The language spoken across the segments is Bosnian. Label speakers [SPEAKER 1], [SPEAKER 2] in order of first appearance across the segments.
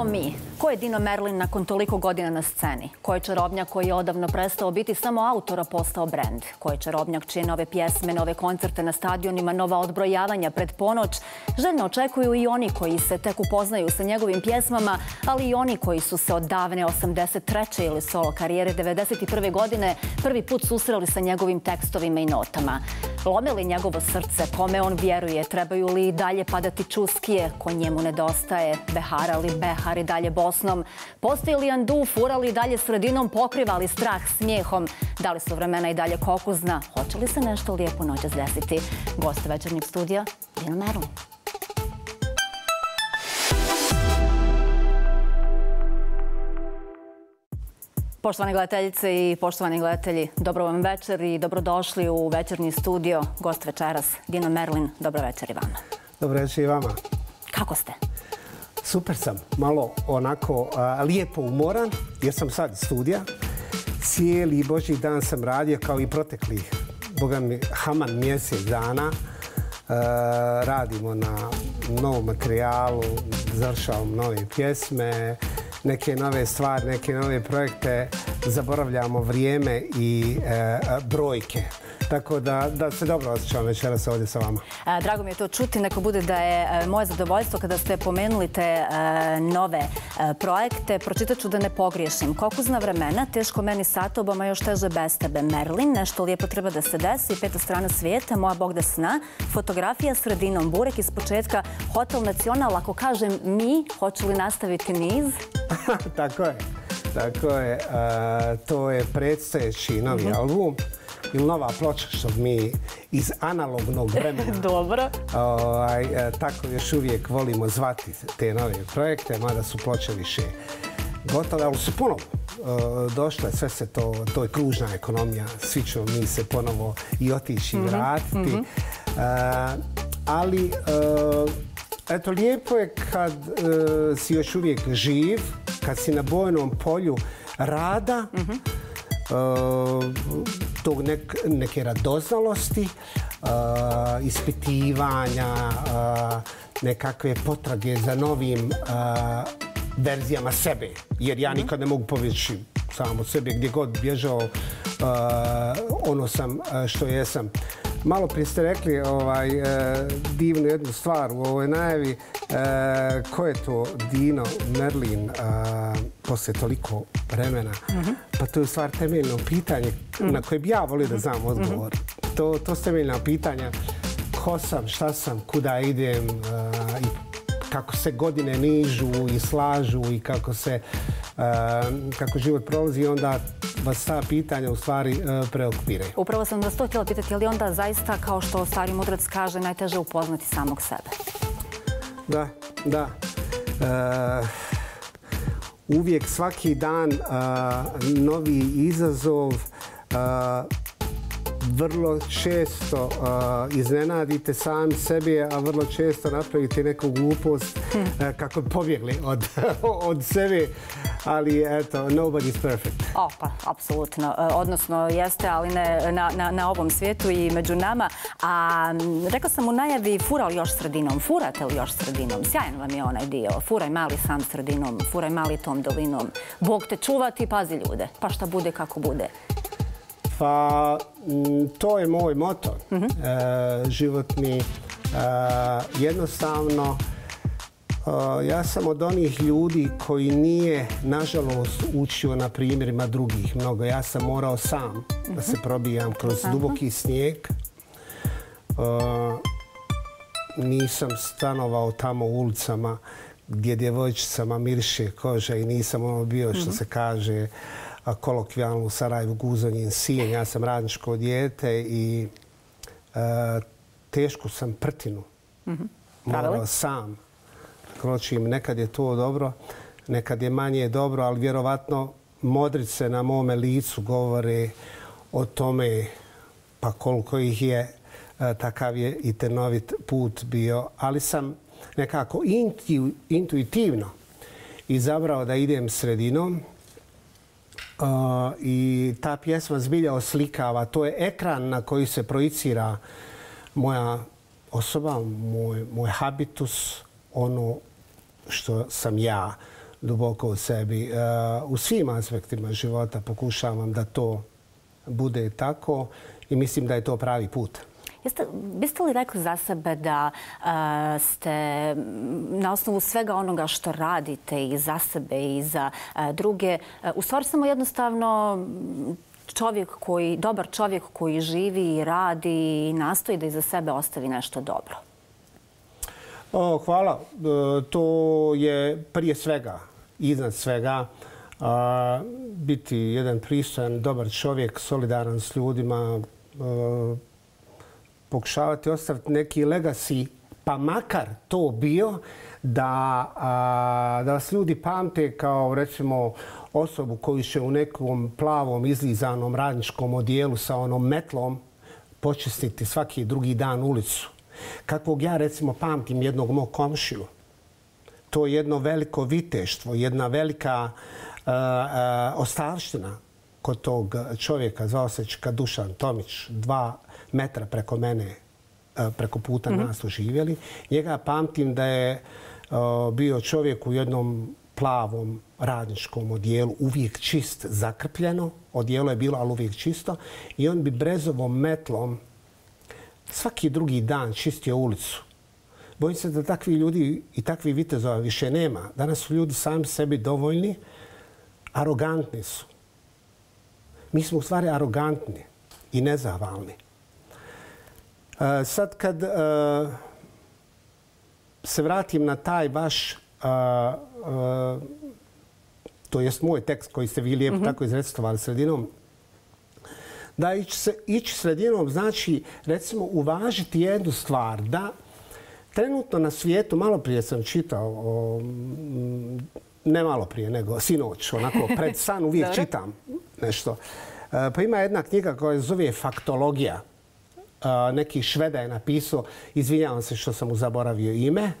[SPEAKER 1] to mi? Ko je Dino Merlin nakon toliko godina na sceni? Ko je čarobnjak koji je odavno prestao biti samo autora postao brend? Ko je čarobnjak čije nove pjesme, nove koncerte na stadionima, nova odbrojavanja pred ponoć? Željno očekuju i oni koji se tek upoznaju sa njegovim pjesmama, ali i oni koji su se od davne 83. ili solo karijere 91. godine prvi put susreli sa njegovim tekstovima i notama. Lome li njegovo srce? Kome on vjeruje? Trebaju li dalje padati čuskije? Ko njemu nedostaje? Behara li Behar i dalje Bosnom? Postoji li Andu? Fura li dalje sredinom? Pokriva li strah smijehom? Da li su vremena i dalje kokuzna? Hoće li se nešto lijepo noće zdesiti? Goste večernjeg studija, Dino Merlin. Poštovane gledateljice i poštovani gledatelji, dobro vam večer i dobrodošli u večernji studio. Gost večeras, Dino Merlin, dobro večer i vama.
[SPEAKER 2] Dobro večer i vama.
[SPEAKER 1] Kako ste?
[SPEAKER 2] Super sam, malo onako lijepo umoran, jer sam sad studija. Cijeli Boži dan sam radio kao i proteklih, boga mi, haman mjesec dana. radimo na novom materijalu, završavam nove pjesme, neke nove stvari, neke nove projekte, zaboravljamo vrijeme i e, brojke. Tako da, da se dobro osjećam večeras ovdje sa vama.
[SPEAKER 1] Drago mi je to čuti. Neko bude da je e, moje zadovoljstvo kada ste pomenuli te e, nove e, projekte. Pročitat ću da ne pogriješim. Kokuzna vremena, teško meni sa tobom, a još teže bez tebe. Merlin, nešto lijepo treba da se desi. Peta strana svijeta, moja bog da sna. Fotografija sredinom, burek iz početka, Hotel Nacional. Ako kažem mi, hoću li nastaviti niz?
[SPEAKER 2] Tako je. Tako je. To je predstojeći novi mhm. album ili nova ploča što mi iz analognog vremena.
[SPEAKER 1] Dobro.
[SPEAKER 2] Ovaj, e, tako još uvijek volimo zvati te nove projekte, mada su ploče više gotove, ali su ponovo e, došle, sve se to, to je kružna ekonomija, svi ćemo mi se ponovo i otići i mhm, vratiti. Mhm. E, ali, eto, lijepo je kad si još uvijek živ, kad si na bojnom polju rada, tog nek, neke radoznalosti, uh, ispitivanja, uh, nekakve potrage za novim uh, verzijama sebe. Jer ja mhm. nikad ne mogu povjeći samo sebe gdje god bježao uh, ono sam uh, što jesam. Malo prije ste rekli ovaj, uh, divnu jednu stvar u ovoj najavi. Uh, ko je to Dino Merlin uh, posle toliko vremena? Mhm. -huh. Pa to je stvar temeljno pitanje uh -huh. na koje bi ja volio da znam odgovor. Uh -huh. To, to su temeljna pitanja. Ko sam, šta sam, kuda idem uh, i kako se godine nižu i slažu i kako se uh, kako život prolazi onda vas ta pitanja u stvari uh, preokupiraju.
[SPEAKER 1] Upravo sam vas to htjela pitati, ali onda zaista kao što stari mudrac kaže najteže upoznati samog sebe?
[SPEAKER 2] Da, da. Uh, uvijek svaki dan uh, novi izazov uh, vrlo često uh, iznenadite sami sebi, a vrlo često napravite neku glupost uh, kako pobjegli od, od sebe. Ali, eto, nobody's perfect.
[SPEAKER 1] O, pa, apsolutno. Uh, odnosno, jeste, ali ne na, na, na ovom svijetu i među nama. A rekao sam u najavi, fura li još sredinom? Furate li još sredinom? Sjajan vam je onaj dio. Furaj mali sam sredinom, furaj mali tom dolinom. Bog te čuvati, pazi ljude. Pa šta bude kako bude.
[SPEAKER 2] Pa to je moj moto mhm. e, životni. E, jednostavno, e, ja sam od onih ljudi koji nije, nažalost, učio na primjerima drugih mnogo. Ja sam morao sam da se mhm. probijam kroz duboki snijeg. Nisam stanovao tamo u ulicama gdje djevojčicama mirše koža i nisam ono bio što mhm. se kaže kolokvijalno u Sarajevu Guzonjin sin. Ja sam radničko dijete i e, tešku sam prtinu. Mhm. Morao sam. Kročim, nekad je to dobro, nekad je manje dobro, ali vjerovatno modrice na mome licu govore o tome pa koliko ih je, e, takav je i tenovit put bio. Ali sam nekako intuitivno izabrao da idem sredinom, i ta pjesma zbilja oslikava. To je ekran na koji se projicira moja osoba, moj, moj habitus, ono što sam ja. duboko u sebi. Uh, U svim aspektima života pokušavam da to bude tako i mislim da je to pravi put.
[SPEAKER 1] Jeste, biste li rekli za sebe da ste na osnovu svega onoga što radite i za sebe i za druge, u stvari samo jednostavno čovjek koji, dobar čovjek koji živi i radi i nastoji da iza sebe ostavi nešto dobro?
[SPEAKER 2] O, hvala. E, to je prije svega, iznad svega, a, biti jedan pristojan, dobar čovjek, solidaran s ljudima, a, pokušavati ostaviti neki legacy, pa makar to bio, da, a, da vas ljudi pamte kao, recimo, osobu koju će u nekom plavom izlizanom radničkom odijelu sa onom metlom počistiti svaki drugi dan ulicu. Kakvog ja, recimo, pamtim jednog mog komšiju. To je jedno veliko viteštvo, jedna velika a, a, ostavština kod tog čovjeka. Zvao se Čika Dušan Tomić, dva metra preko mene, uh, preko puta mm -hmm. nas su živjeli. Njega pamtim da je uh, bio čovjek u jednom plavom radničkom odijelu, uvijek čist, zakrpljeno. Odijelo je bilo, ali uvijek čisto. I on bi brezovom metlom svaki drugi dan čistio ulicu. Bojim se da takvi ljudi i takvi vitezova više nema. Danas su ljudi sami sebi dovoljni, arogantni su. Mi smo u stvari arogantni i nezavalni. Sad kad se vratim na taj vaš, to jest moj tekst koji ste vi lijepo mm -hmm. tako izrecitovali sredinom, da ići, se, ići sredinom znači recimo uvažiti jednu stvar da trenutno na svijetu, malo prije sam čitao, o, ne malo prije nego sinoć, onako pred san uvijek čitam nešto. E, pa ima jedna knjiga koja se zove Faktologija. Neki šveda je napisao, izvinjavam se što sam mu zaboravio ime,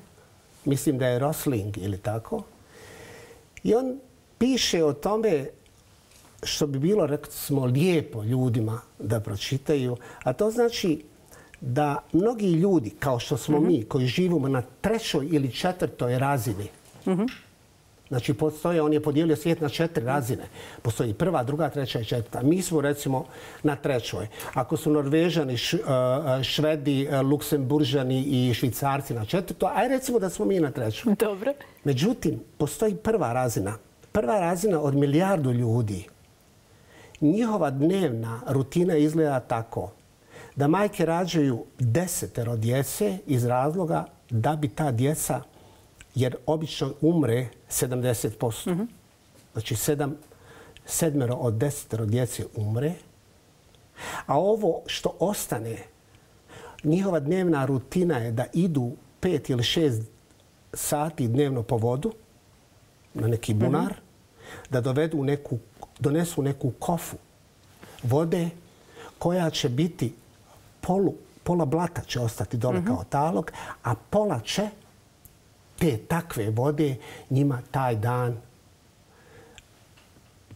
[SPEAKER 2] mislim da je Rosling ili tako. I on piše o tome što bi bilo, rekli smo, lijepo ljudima da pročitaju. A to znači da mnogi ljudi, kao što smo mm -hmm. mi, koji živimo na trećoj ili četvrtoj razini, mm -hmm. Znači postoje, on je podijelio svijet na četiri razine. Postoji prva, druga, treća i četvrta. Mi smo, recimo, na trećoj. Ako su Norvežani, š, uh, Švedi, uh, Luksemburžani i Švicarci na četvrtoj, aj recimo da smo mi na trećoj.
[SPEAKER 1] Dobro.
[SPEAKER 2] Međutim, postoji prva razina. Prva razina od milijardu ljudi njihova dnevna rutina izgleda tako da majke rađaju desetero djece iz razloga da bi ta djeca, jer obično umre 70%. Mm -hmm. Znači sedam, sedmero od desetero djece umre. A ovo što ostane, njihova dnevna rutina je da idu pet ili šest sati dnevno po vodu na neki bunar, mm -hmm. da dovedu neku donesu neku kofu vode koja će biti polu, pola blata će ostati dole mm -hmm. kao talog, a pola će te takve vode njima taj dan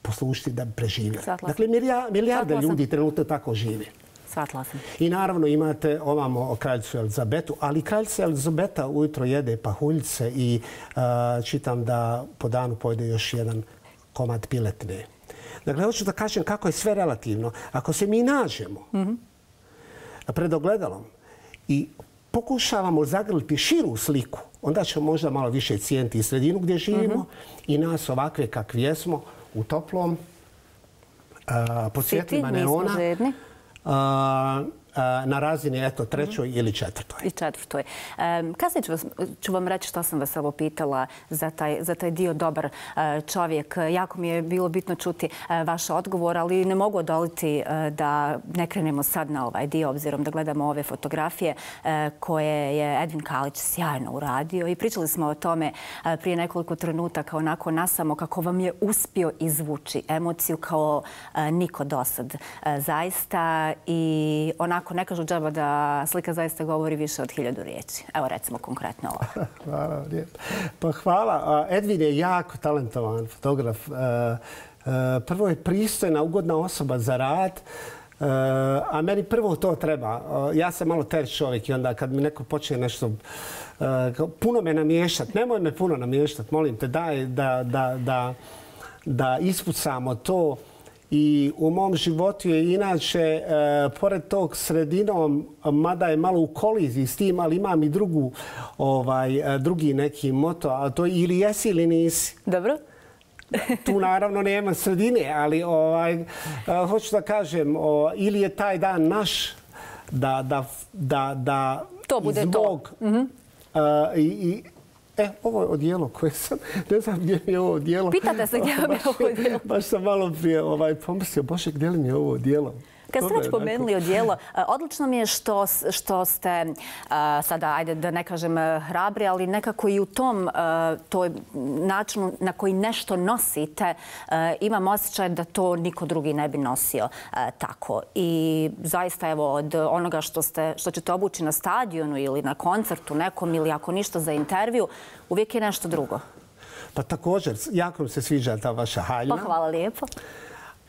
[SPEAKER 2] poslušiti da.
[SPEAKER 1] Svatla.
[SPEAKER 2] Dakle, milijarde ljudi trenutno tako žive.
[SPEAKER 1] Svatla sam.
[SPEAKER 2] I naravno imate ovamo kraljicu Elizabetu, ali kraljica Elizabeta ujutro jede pahuljce i uh, čitam da po danu pojede još jedan komad piletne. Dakle, hoću da kažem kako je sve relativno. Ako se mi nađemo mm -hmm. pred ogledalom i pokušavamo zagrliti širu sliku, onda ćemo možda malo više cijeniti sredinu gdje živimo mm -hmm. i nas ovakve kakvi jesmo u toplom, uh, pod svjetlima neona. Svi ti, nismo žedni. Uh, na razini eto, trećoj ili četvrtoj.
[SPEAKER 1] I četvrtoj. Kasnije ću, vas, ću vam reći što sam vas ovo pitala za taj, za taj dio dobar e, čovjek. Jako mi je bilo bitno čuti e, vaš odgovor, ali ne mogu odoliti e, da ne krenemo sad na ovaj dio, obzirom da gledamo ove fotografije koje je Edvin Kalić sjajno uradio. I pričali smo o tome prije nekoliko trenutaka onako nasamo kako vam je uspio izvući emociju kao niko dosad. Zaista i onako onako ne kažu džaba da slika zaista govori više od hiljadu riječi. Evo recimo konkretno ovo.
[SPEAKER 2] hvala, lijepo. Pa hvala. Edvin je jako talentovan fotograf. E, e, prvo je pristojna, ugodna osoba za rad. E, a meni prvo to treba. Ja sam malo ter čovjek i onda kad mi neko počne nešto puno me namještat, nemoj me puno namještat, molim te, daj da, da, da, da ispucamo to. I u mom životu je inače, e, pored tog sredinom, mada je malo u koliziji s tim, ali imam i drugu, ovaj, drugi neki moto, a to je ili jesi ili nisi.
[SPEAKER 1] Dobro
[SPEAKER 2] tu naravno nema sredine, ali ovaj, hoću da kažem, o, ili je taj dan naš da, da, da, da
[SPEAKER 1] to bude
[SPEAKER 2] iz
[SPEAKER 1] mog,
[SPEAKER 2] to. Mm -hmm. uh, i, i, E, ovo je odijelo koje sam, ne znam gdje mi je ovo odijelo.
[SPEAKER 1] Pitate se gdje mi je ovo odijelo.
[SPEAKER 2] Baš sam malo prije ovaj, pomislio, Bože, gdje li mi je ovo odijelo?
[SPEAKER 1] Kad ste već pomenuli o dijelo, odlično mi je što, što ste, sada, ajde da ne kažem hrabri, ali nekako i u tom toj načinu na koji nešto nosite, imam osjećaj da to niko drugi ne bi nosio tako. I zaista, evo, od onoga što, ste, što ćete obući na stadionu ili na koncertu nekom ili ako ništa za intervju, uvijek je nešto drugo.
[SPEAKER 2] Pa također, jako mi se sviđa ta vaša haljina.
[SPEAKER 1] Pa hvala lijepo.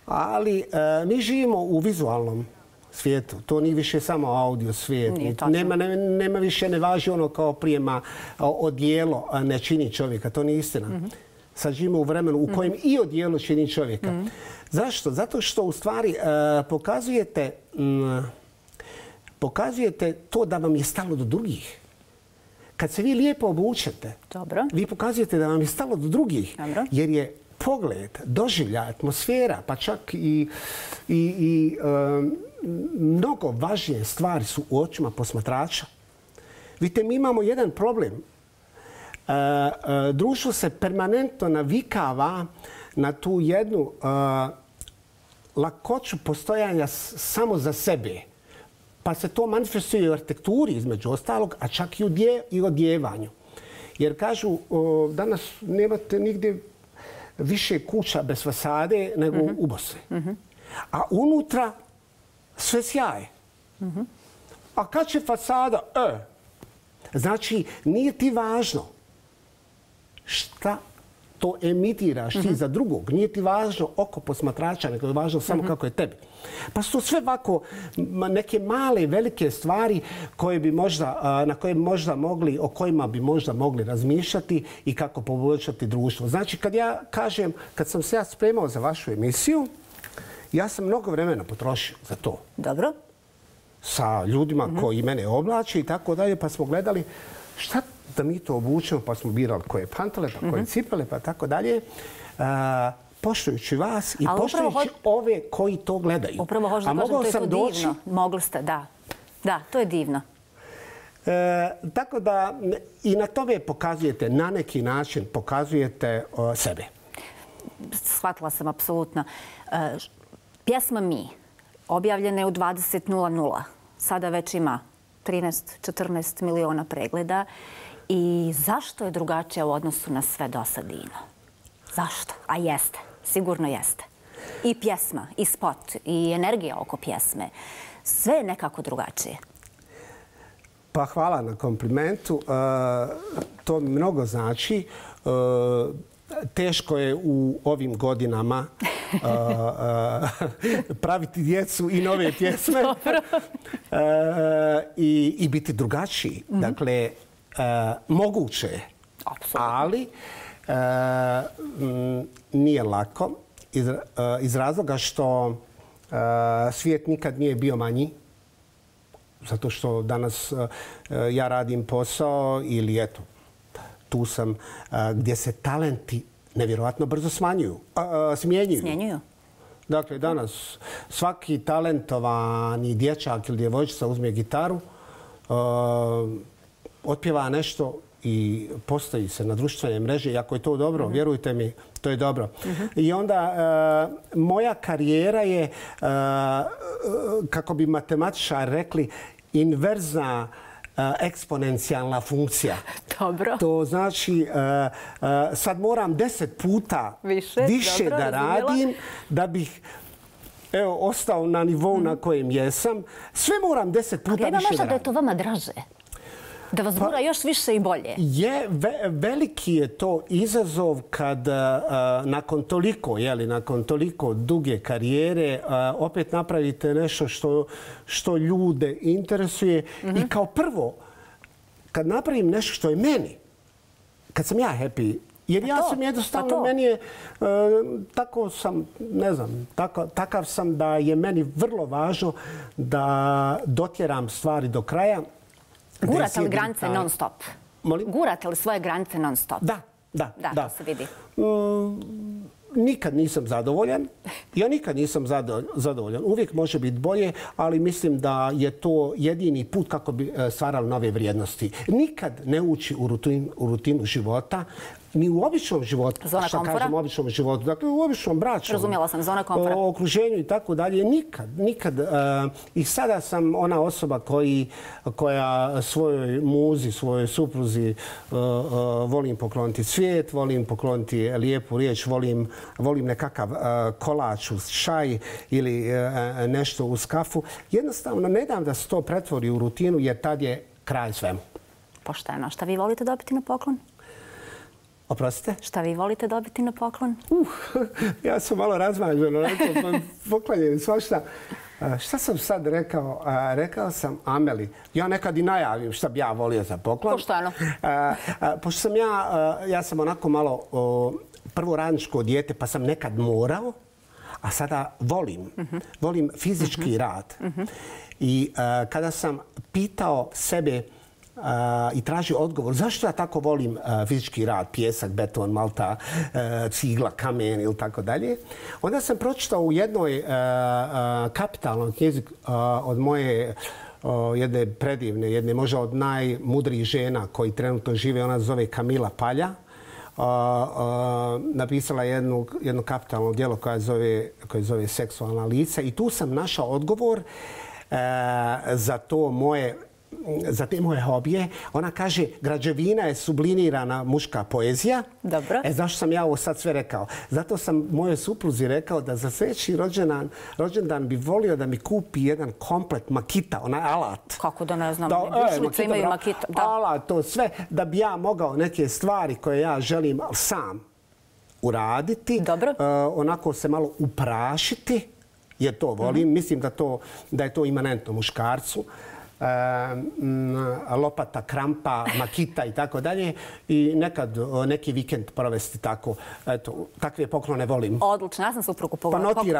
[SPEAKER 2] Ali e, mi živimo u vizualnom svijetu. To nije više samo audio svijet. Nema, nema, nema više, ne važi ono kao prijema odijelo ne čini čovjeka. To nije istina. Mm -hmm. Sad živimo u vremenu u kojem mm -hmm. i odijelo čini čovjeka. Mm -hmm. Zašto? Zato što u stvari e, pokazujete, m, pokazujete to da vam je stalo do drugih. Kad se vi lijepo obučete,
[SPEAKER 1] Dobro.
[SPEAKER 2] vi pokazujete da vam je stalo do drugih. Dobro. Jer je pogled, doživlja, atmosfera, pa čak i, i, i um, mnogo važnije stvari su u očima posmatrača. Vidite, mi imamo jedan problem. Uh, uh, društvo se permanentno navikava na tu jednu uh, lakoću postojanja samo za sebe. Pa se to manifestuje u arhitekturi, između ostalog, a čak i u, dje, i odjevanju. Jer kažu, danas nemate nigdje više kuća bez fasade nego mm -hmm. u Bosni. Mm -hmm. A unutra sve sjaje. Mm -hmm. A kad će fasada? E, znači, nije ti važno šta to emitiraš mm -hmm. ti mhm. za drugog. Nije ti važno oko posmatrača, nego je važno samo mm -hmm. kako je tebi. Pa su sve ovako neke male, velike stvari koje bi možda, na koje bi možda mogli, o kojima bi možda mogli razmišljati i kako poboljšati društvo. Znači, kad ja kažem, kad sam se ja spremao za vašu emisiju, ja sam mnogo vremena potrošio za to.
[SPEAKER 1] Dobro.
[SPEAKER 2] Sa ljudima mm -hmm. koji mene oblače i tako dalje, pa smo gledali šta da mi to obučemo, pa smo birali koje pantale, pa koje mhm. cipele, pa tako dalje. Poštujući vas i poštujući ove koji to gledaju.
[SPEAKER 1] Upravo hoću da kažem, to je to divno. Mogli ste, da. Da, to je divno.
[SPEAKER 2] E, tako da i na tome pokazujete, na neki način pokazujete sebe.
[SPEAKER 1] Shvatila sam apsolutno. E, pjesma Mi, objavljena je u 20.00. Sada već ima 13-14 miliona pregleda. I zašto je drugačija u odnosu na sve do sadino? Zašto? A jeste. Sigurno jeste. I pjesma, i spot, i energija oko pjesme. Sve je nekako drugačije.
[SPEAKER 2] Pa hvala na komplimentu. E, to mi mnogo znači. E, teško je u ovim godinama e, praviti djecu i nove pjesme i, i biti drugačiji. Mhm. Dakle, moguće je, ali nije lako iz, iz razloga što svijet nikad nije bio manji. Zato što danas ja radim posao ili eto, tu sam gdje se talenti nevjerojatno brzo smanjuju, smjenjuju.
[SPEAKER 1] Smjenjuju.
[SPEAKER 2] Dakle, danas svaki talentovani dječak ili djevojčica uzme gitaru, otpjeva nešto i postoji se na društvene mreže. I ako je to dobro, mm -hmm. vjerujte mi, to je dobro. Mm -hmm. I onda uh, moja karijera je, uh, kako bi matematičar rekli, inverzna uh, eksponencijalna funkcija.
[SPEAKER 1] Dobro.
[SPEAKER 2] To znači, uh, uh, sad moram deset puta više, više dobro, da radim da bih evo, ostao na nivou mm. na kojem jesam. Sve moram deset puta više da radim.
[SPEAKER 1] Ali ima da je to vama draže? Da vas gura još više i bolje?
[SPEAKER 2] Je, veliki je to izazov kad nakon toliko, jeli, nakon toliko duge karijere opet napravite nešto što, što ljude interesuje. I mhm. kao prvo, kad napravim nešto što je meni, kad sam ja happy, jer ja sam jednostavno, meni je, uh, tako sam, ne znam, tako, takav sam da je meni vrlo važno da dotjeram stvari do kraja.
[SPEAKER 1] Gurate li granice non stop?
[SPEAKER 2] Molim?
[SPEAKER 1] Gurate li svoje granice non stop?
[SPEAKER 2] Da, da, da.
[SPEAKER 1] Da, to se vidi.
[SPEAKER 2] Mm, nikad nisam zadovoljan. Ja nikad nisam zadovoljan. Uvijek može biti bolje, ali mislim da je to jedini put kako bi e, stvarali nove vrijednosti. Nikad ne uči u rutinu, u rutinu života, ni u običnom životu,
[SPEAKER 1] zona
[SPEAKER 2] što
[SPEAKER 1] kažem
[SPEAKER 2] u običnom životu, dakle u običnom bračnom,
[SPEAKER 1] Razumjela sam, zona komfora.
[SPEAKER 2] O okruženju i tako dalje, nikad, nikad. Uh, I sada sam ona osoba koji, koja svojoj muzi, svojoj supruzi uh, uh, volim pokloniti svijet, volim pokloniti lijepu riječ, volim, volim nekakav kolač uz šaj ili nešto uz kafu. Jednostavno, ne dam da se to pretvori u rutinu jer tad je kraj svemu.
[SPEAKER 1] Pošteno. Šta vi volite dobiti na poklon?
[SPEAKER 2] Oprostite?
[SPEAKER 1] Šta vi volite dobiti na poklon?
[SPEAKER 2] Uh, ja sam malo razmažen, onako poklanjen svašta. Šta sam sad rekao? Rekao sam Ameli. Ja nekad i najavim šta bi ja volio za poklon.
[SPEAKER 1] Pošteno.
[SPEAKER 2] Pošto sam ja, ja sam onako malo prvo radničko dijete, pa sam nekad morao, a sada volim. Mhm. Volim fizički mhm. rad. Mhm. I kada sam pitao sebe i traži odgovor zašto ja tako volim fizički rad, pjesak, beton, malta, cigla, kamen ili tako dalje. Onda sam pročitao u jednoj kapitalnom knjizi od moje jedne predivne, jedne možda od najmudrijih žena koji trenutno žive, ona zove Kamila Palja. napisala jednu, jedno kapitalno djelo koje zove, koje zove seksualna lica i tu sam našao odgovor e, za to moje za te moje hobije. Ona kaže, građevina je sublinirana muška poezija.
[SPEAKER 1] Dobro.
[SPEAKER 2] E, zašto sam ja ovo sad sve rekao? Zato sam moje supruzi rekao da za sljedeći rođendan, rođendan bi volio da mi kupi jedan komplet makita, onaj alat.
[SPEAKER 1] Kako da ne znam, da, e, makita, imaju makita.
[SPEAKER 2] Da. Alat, to sve, da bi ja mogao neke stvari koje ja želim sam uraditi.
[SPEAKER 1] Dobro. Uh,
[SPEAKER 2] onako se malo uprašiti, jer to volim. Mm -hmm. Mislim da, to, da je to imanentno muškarcu. Uh, lopata, krampa, makita i tako dalje. I nekad neki vikend provesti tako. Eto, takve poklone volim.
[SPEAKER 1] Odlično. Ja sam suprugu pa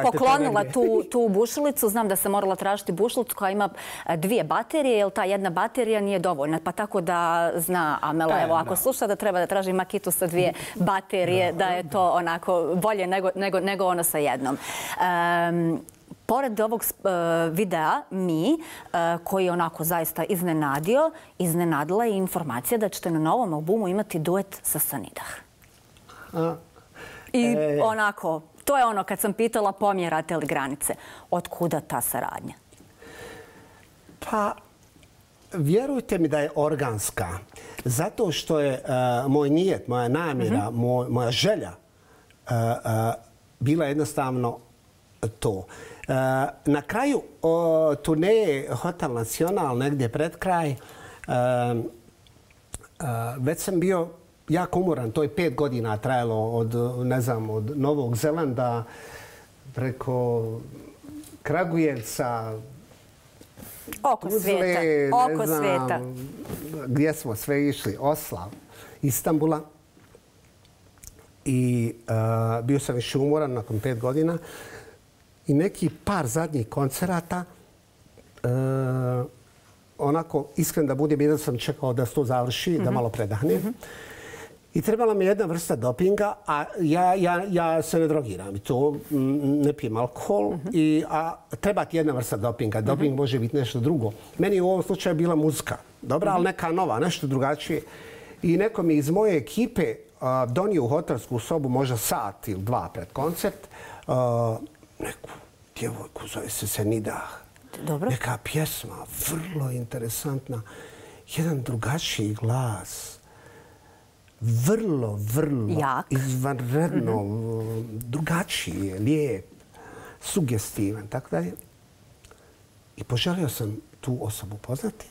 [SPEAKER 1] poklonila tu, tu bušilicu. Znam da se morala tražiti bušilicu koja ima dvije baterije, jer ta jedna baterija nije dovoljna. Pa tako da zna Amela, evo, ako sluša da treba da traži makitu sa dvije baterije, da je to onako bolje nego, nego, nego ono sa jednom. Um, Pored ovog uh, videa, mi, uh, koji je onako zaista iznenadio, iznenadila je informacija da ćete na novom albumu imati duet sa Sanidah. I e. onako, to je ono kad sam pitala pomjerate li granice. Od kuda ta saradnja?
[SPEAKER 2] Pa, vjerujte mi da je organska. Zato što je uh, moj nijet, moja namjera, mhm. moj, moja želja bila jednostavno to. Eh, na kraju turneje Hotel Nacional, negdje pred kraj, eh, već sam bio jako umoran. To je pet godina trajalo od, ne znam, od Novog Zelanda preko Kragujevca,
[SPEAKER 1] Oko svijeta. Oko svijeta.
[SPEAKER 2] Gdje smo sve išli? Osla, Istanbula. I uh, bio sam više umoran nakon pet godina. Uh, i neki par zadnjih koncerata, e, onako, iskren da budem, jedan sam čekao da se to završi, mm -hmm. da malo predahnem. Mm -hmm. I trebala mi jedna vrsta dopinga, a ja, ja, ja se ne drogiram i to mm, ne pijem alkohol. Mm -hmm. i, a treba ti jedna vrsta dopinga. Doping mm -hmm. može biti nešto drugo. Meni u ovom slučaju bila muzika. Dobra, mm ali neka nova, nešto drugačije. I neko mi iz moje ekipe a, donio u hotelsku sobu možda sat ili dva pred koncert. A, neku djevojku, zove se Senidah.
[SPEAKER 1] Dobro.
[SPEAKER 2] Neka pjesma, vrlo interesantna. Jedan drugačiji glas. Vrlo, vrlo
[SPEAKER 1] Jak.
[SPEAKER 2] izvanredno, mm -hmm. drugačiji, lijep, sugestivan, tako dalje. I poželio sam tu osobu poznati.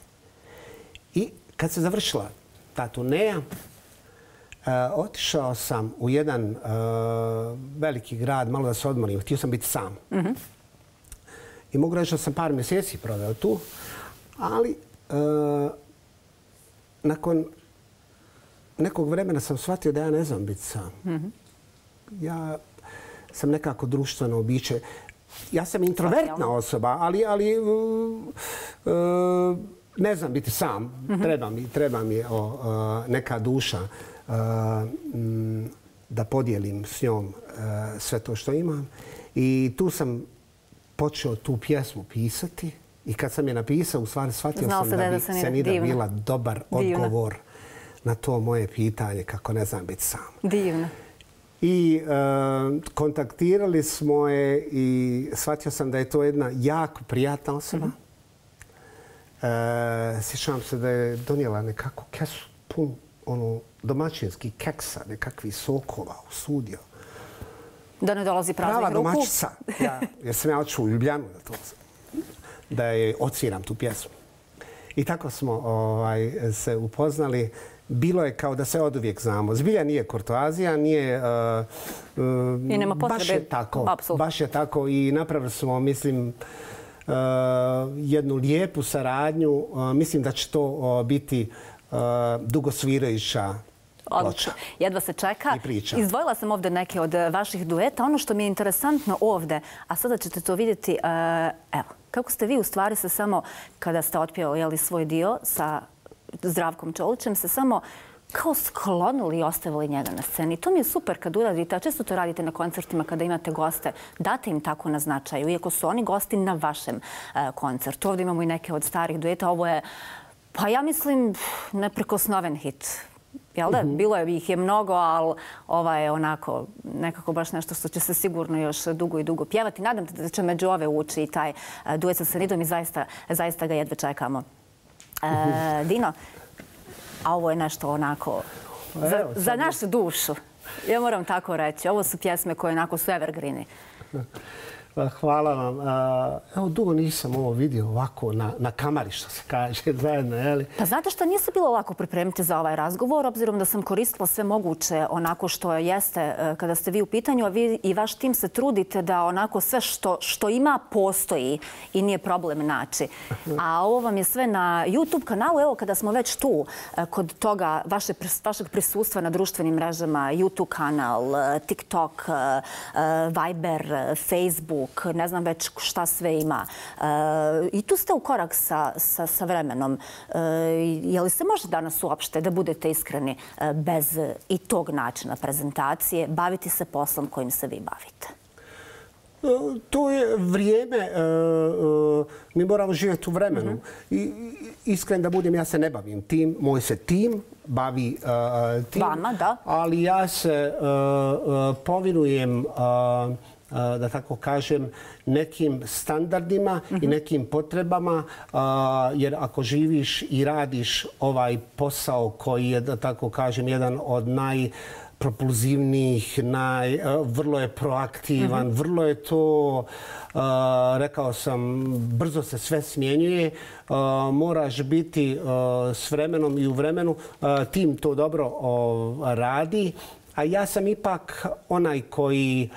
[SPEAKER 2] I kad se završila ta turneja, Uh, otišao sam u jedan uh, veliki grad, malo da se odmorim. Htio sam biti sam. Mm -hmm. I mogu reći da sam par mjeseci proveo tu. Ali uh, nakon nekog vremena sam shvatio da ja ne znam biti sam. Mm -hmm. Ja sam nekako društveno običe. Ja sam introvertna osoba, ali, ali uh, ne znam biti sam. Mm -hmm. Treba mi, treba mi uh, neka duša da podijelim s njom sve to što imam. I tu sam počeo tu pjesmu pisati. I kad sam je napisao, u stvari shvatio Znao sam da, da bi Senida divna. bila dobar divna. odgovor na to moje pitanje kako ne znam biti sam.
[SPEAKER 1] Divno.
[SPEAKER 2] I uh, kontaktirali smo je i shvatio sam da je to jedna jako prijatna osoba. Mm -hmm. uh, sjećam se da je donijela nekako kesu pun ono, domaćinski keksa, nekakvi sokova u studio.
[SPEAKER 1] Da ne dolazi praznih ruku?
[SPEAKER 2] Prava domaćica. Ja, jer sam ja oču u Ljubljanu da, to, da je ociram tu pjesmu. I tako smo ovaj, se upoznali bilo je kao da se od uvijek znamo. Zbilja nije kortoazija, nije... Uh,
[SPEAKER 1] uh, I nema potrebe.
[SPEAKER 2] Baš je tako. Absolutno. Baš je tako i napravili smo, mislim, uh, jednu lijepu saradnju. Uh, mislim da će to uh, biti dugosvirajuća Odlično.
[SPEAKER 1] Jedva se čeka. Izdvojila sam ovdje neke od vaših dueta. Ono što mi je interesantno ovdje, a sada ćete to vidjeti, uh, evo, kako ste vi u stvari se samo, kada ste otpjeli svoj dio sa Zdravkom Čolićem se samo kao sklonuli i ostavili njega na sceni. To mi je super kad uradite, a često to radite na koncertima kada imate goste, date im tako na značaju, iako su oni gosti na vašem e, koncertu. Ovdje imamo i neke od starih dueta. Ovo je, pa ja mislim, neprikosnoven hit. Jel da? Mhm. Bilo je ih je mnogo, ali ova je onako nekako baš nešto što će se sigurno još dugo i dugo pjevati. Nadam se da će među ove ući i taj e, duet sa Sanidom i zaista, zaista ga jedve čekamo. E, Dino, a ovo je nešto onako za, za našu dušu. Ja moram tako reći. Ovo su pjesme koje onako su evergreeni.
[SPEAKER 2] Pa, hvala vam. Evo, dugo nisam ovo vidio ovako na, na kamari, što se kaže, zajedno. Jeli?
[SPEAKER 1] Pa znate što nije se bilo lako pripremiti za ovaj razgovor, obzirom da sam koristila sve moguće onako što jeste e, kada ste vi u pitanju, a vi i vaš tim se trudite da onako sve što, što ima postoji i nije problem naći. A ovo vam je sve na YouTube kanalu. Evo, kada smo već tu, e, kod toga vaše, vašeg prisustva na društvenim mrežama, YouTube kanal, e, TikTok, Viber, Facebook, zvuk, ne znam već šta sve ima. E, I tu ste u korak sa, sa, sa vremenom. E, je li se može danas uopšte, da budete iskreni, e, bez i tog načina prezentacije, baviti se poslom kojim se vi bavite?
[SPEAKER 2] To je vrijeme. Mi moramo živjeti u vremenu. Mm I, iskren da budem, ja se ne bavim tim. Moj se tim bavi tim.
[SPEAKER 1] Vama, da.
[SPEAKER 2] Ali ja se povinujem da tako kažem, nekim standardima i mhm. nekim potrebama, jer ako živiš i radiš ovaj posao koji je, da tako kažem, jedan od naj propulzivnijih, naj, vrlo je proaktivan, mhm. vrlo je to, rekao sam, brzo se sve smjenjuje, moraš biti s vremenom i u vremenu, tim to dobro radi, a ja sam ipak onaj koji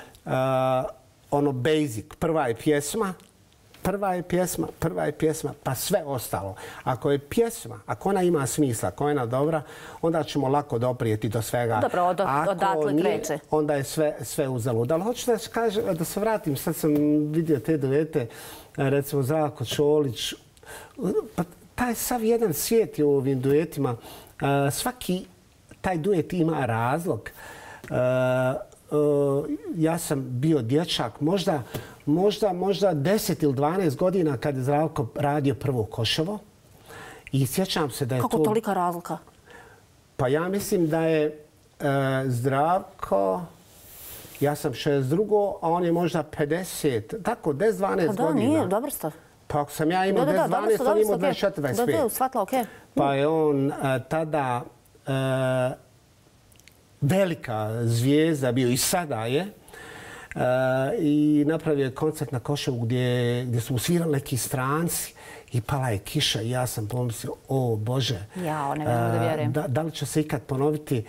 [SPEAKER 2] ono basic, prva je pjesma, prva je pjesma, prva je pjesma, pa sve ostalo. Ako je pjesma, ako ona ima smisla, ako je ona dobra, onda ćemo lako doprijeti do svega.
[SPEAKER 1] Dobro, od, odatle nije, kreće.
[SPEAKER 2] Onda je sve, sve uzalud. Ali hoću da, kaže, da se vratim, sad sam vidio te dovete, recimo Zako Čolić, pa taj sav jedan svijet je u ovim duetima. Svaki taj duet ima razlog. Uh, ja sam bio dječak, možda, možda, možda 10 ili 12 godina kad je Zdravko radio prvo Koševo. I sjećam se da je
[SPEAKER 1] Kako
[SPEAKER 2] to...
[SPEAKER 1] Kako tolika razlika?
[SPEAKER 2] Pa ja mislim da je uh, Zdravko... Ja sam 62, a on je možda 50. Tako, 10-12 godina. Pa da, nije,
[SPEAKER 1] dobro stav.
[SPEAKER 2] Pa ako sam ja imao 10-12, on imao 24-25. Da,
[SPEAKER 1] da, shvatila, okej.
[SPEAKER 2] Pa je on uh, tada... Uh, velika zvijezda bio i sada je. i napravio je koncert na Koševu gdje, gdje su usvirali neki stranci i pala je kiša i ja sam pomislio, o Bože.
[SPEAKER 1] Ja, ne mogu da vjerujem.
[SPEAKER 2] Da, da li će se ikad ponoviti